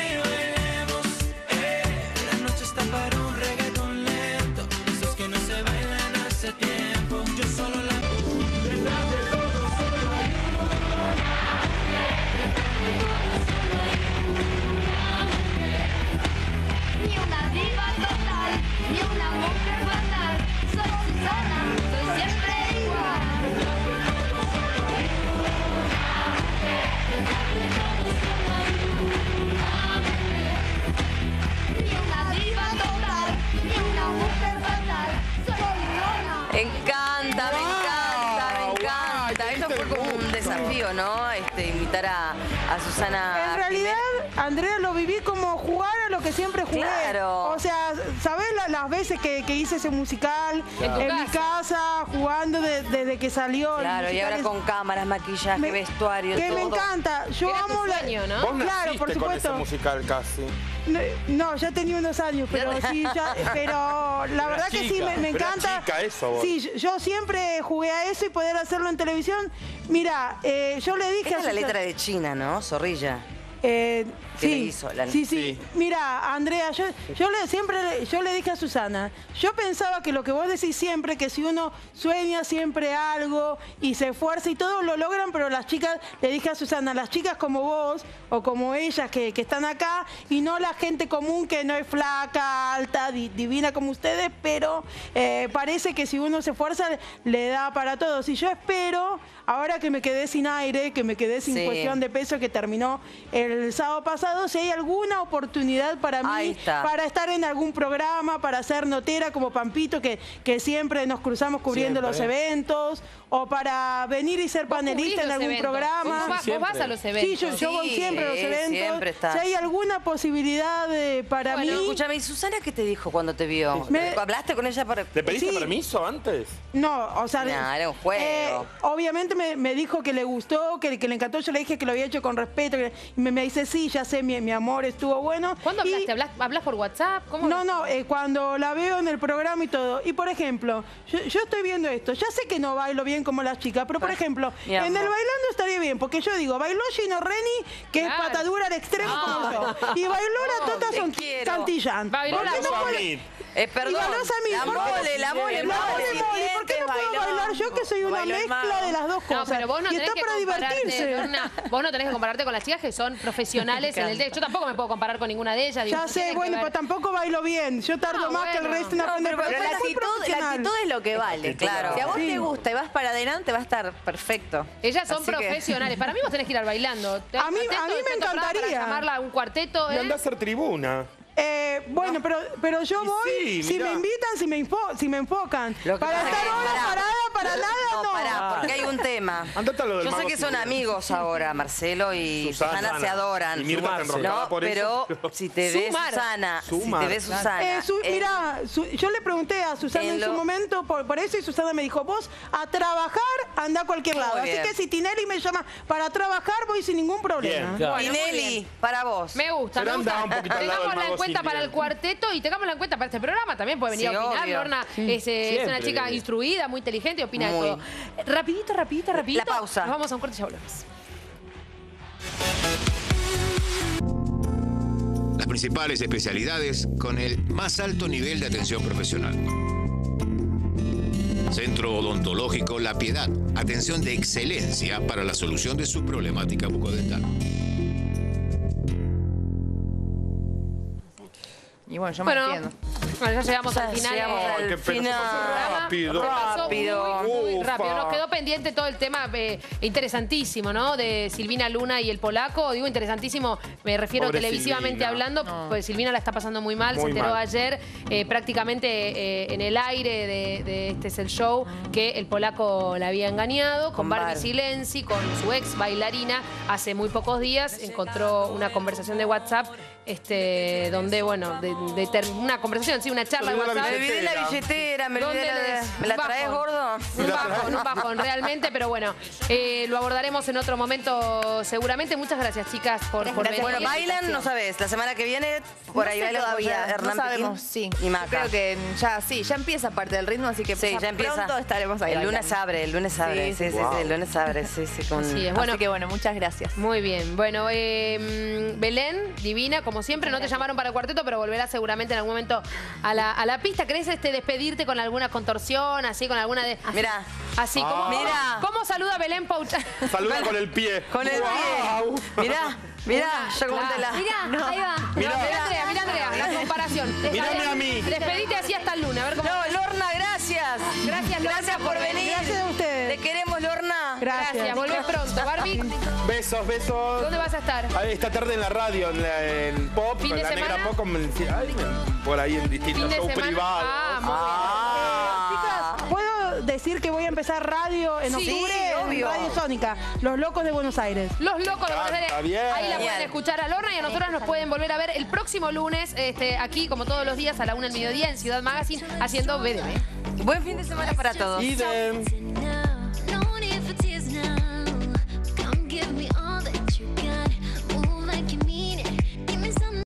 Me encanta, me encanta, me encanta. Esto fue como un desafío, ¿no? Este, invitar a, a Susana. En realidad, Andrea, lo viví como que siempre jugué. Claro. O sea, ¿sabés la- las veces que, que hice ese musical? En mi casa, jugando de- desde que salió. Claro, y ahora es- con cámaras, maquillaje, Me- vestuario, que todo. me encanta. Yo Era tu amo la. sueño, ¿no? Vos Claro, por con ese supuesto. musical casi. No, No, ya tenía unos años, pero sí, ya- pero la Era verdad que sí, me, me era encanta. chica eso, vos. Sí, yo siempre jugué a eso y poder hacerlo en televisión. Mira, eh, yo le dije Esta a es la letra de China, ¿no? Zorrilla. Eh, que sí, le hizo la- sí, sí. Mira, Andrea, yo, yo le, siempre le- yo le dije a Susana, yo pensaba que lo que vos decís siempre, que si uno sueña siempre algo y se esfuerza y todo lo logran, pero las chicas, le dije a Susana, las chicas como vos o como ellas que, que están acá y no la gente común que no es flaca, alta, di- divina como ustedes, pero eh, parece que si uno se esfuerza le da para todos. Y yo espero, ahora que me quedé sin aire, que me quedé sin Sí. cuestión de peso que terminó el sábado pasado, si hay alguna oportunidad para mí, para estar en algún programa, para ser notera como Pampito, que, que siempre nos cruzamos cubriendo Siempre. los eventos, o para venir y ser panelista en algún eventos. programa. Vos vas- vos vas a los eventos. Sí, yo, yo voy siempre a los eventos. siempre está. Si hay alguna posibilidad de- para Bueno, mí... escúchame, ¿y Susana qué te dijo cuando te vio? Me- ¿Hablaste con ella para...? ¿Le pediste Sí. permiso antes? No, o sea, Nah, era un juego. eh, obviamente me, me dijo que le gustó, que, que le encantó. Yo le dije que lo había hecho con respeto. que- y me, me dice, sí, ya sé, mi, mi amor, estuvo bueno. ¿Cuándo Y- hablaste? ¿Hablas, hablas por WhatsApp? ¿Cómo? no, no, eh, cuando la veo en el programa y todo. Y por ejemplo, yo, yo estoy viendo esto. Ya sé que no bailo bien como las chicas, pero por ejemplo, mi en el bailando estaría bien, porque yo digo, bailó Gino Reni, que Claro. es patadura al extremo como yo. Y bailó la Tota te Son- quiero. Santillán. Bailó ¿Por qué la. Eh, perdón. y. La ¿Por qué no- mole, la mole, La mole. mole, mole. ¿Por qué no puedo bailó. bailar yo que soy una mezcla de las dos No, cosas? pero vos no y tenés está que para compararte, divertirse. Lorna. vos no tenés que compararte con las chicas que son profesionales en el texto. Yo tampoco me puedo comparar con ninguna de ellas. digo, Ya ¿qué sé, bueno, pero tampoco bailo bien. Yo tardo Ah, más que el resto en No, aprender. pero, pero la, actitud, la profesional. actitud es lo que vale, claro. Si a vos Sí. te gusta y vas para adelante, va a estar perfecto. Ellas son Así que- profesionales. Para mí vos tenés que ir al bailando. A mí- a mí me encantaría. Para llamarla a un cuarteto. Y ¿eh? anda a hacer tribuna. Eh, bueno, pero, pero yo voy, sí, si mirá. me invitan, si me, info- si me enfocan. Para estar horas pará. parada, para nada, no. No, pará, porque hay un tema. Yo sé que son amigos ahora, Marcelo y Susana. Susana, se adoran. Y No, por pero eso. si te ve Sumar. Susana, Sumar. si te ve Susana. Eh, su- eh, mirá, su- yo le pregunté a Susana en en, su lo- momento por, por eso y Susana me dijo, vos a trabajar anda a cualquier Muy lado. bien. Así que si Tinelli me llama para trabajar voy sin ningún problema. Bien. Claro. Tinelli, para vos. Me gusta, Pero me gusta. un poquito al lado del Tengámosla en mago cuenta para el cuarteto y tengámosla en cuenta para este programa. También puede venir Sí, a opinar. obvio. Lorna es, eh, es una chica viene. instruida, muy inteligente, opina Muy. de todo. Eh, Rapidito, rapidito, rapidito. La pausa. Nos vamos a un corte y ya volvemos. Las principales especialidades con el más alto nivel de atención profesional. Centro Odontológico La Piedad. Atención de excelencia para la solución de su problemática bucodental. Bueno, yo me Bueno, entiendo. Ya llegamos al final. llegamos al Ay, qué pena, se pasó programa. rápido. Rápido. Muy, muy Ufa. rápido. Nos quedó pendiente todo el tema eh, interesantísimo, ¿no? De Silvina Luna y el polaco. Digo interesantísimo, me refiero Pobre televisivamente Silvina. hablando, pues Silvina la está pasando muy mal. Muy se enteró mal. ayer, eh, prácticamente eh, en el aire de, de Este es el show, que el polaco la había engañado con, Con Barbie. Silenzi, con su ex bailarina. Hace muy pocos días encontró una conversación de WhatsApp. Este, donde, bueno, de, de ter- una conversación, una charla de WhatsApp. Me olvidé la billetera, me ¿Dónde olvidé la ¿Me la traes, bajón? gordo? Un bajón, un bajón, realmente, pero bueno, eh, lo abordaremos en otro momento seguramente. Muchas gracias, chicas, por, por venir. Bueno, bailan, no sabes. La semana que viene, por no ahí sé bailan todavía, Hernán no sabemos, Pequín sí. y Maca. Creo que ya, sí, ya empieza parte del ritmo, así que Sí, ya empieza. pronto estaremos ahí. El lunes abre, el lunes abre. Sí, sí, sí, el lunes abre, sí, sí. Con... Así es. Bueno, Bueno, así que bueno, muchas gracias. Muy bien. Bueno, eh, mm, Belén, divina, como siempre, no te llamaron para el cuarteto, pero volverás seguramente en algún momento a la, a la pista. ¿Querés este, despedirte con alguna contorsión, así, con alguna de. Mirá. Así, ¿cómo, Ah. Mirá. ¿cómo saluda Belén Paucha? Saluda con el pie. Con el Guau. pie. Mirá, mirá, yo como te la... Mirá, ahí va. Mirá, Andrea, mirá, Andrea, la comparación. Mírame a mí. Despedite así hasta el lunes, a ver cómo. No, Lorna, gracias. Gracias, Lorna, Gracias por venir. Gracias a ustedes. Te queremos, Lorna. Gracias. Gracias, volvés pronto. Barbie, Besos, besos. ¿dónde vas a estar? Ahí, esta tarde en la radio, en, la, en Pop, ¿Fin con de la semana? negra Pop, con- ay, por ahí en ¿Fin distintos shows privados. Ah, muy Ah. Chicas, ¿puedo decir que voy a empezar radio en Sí, octubre? en obvio. Radio Sónica. Los Locos de Buenos Aires. Los locos de Ah, Buenos Aires. está bien. Ahí la pueden Genial. escuchar a Lorna y a nosotras nos pueden volver a ver el próximo lunes, este, aquí como todos los días a la una del mediodía en Ciudad Magazine, haciendo BDB. Buen fin de semana para todos. Idem.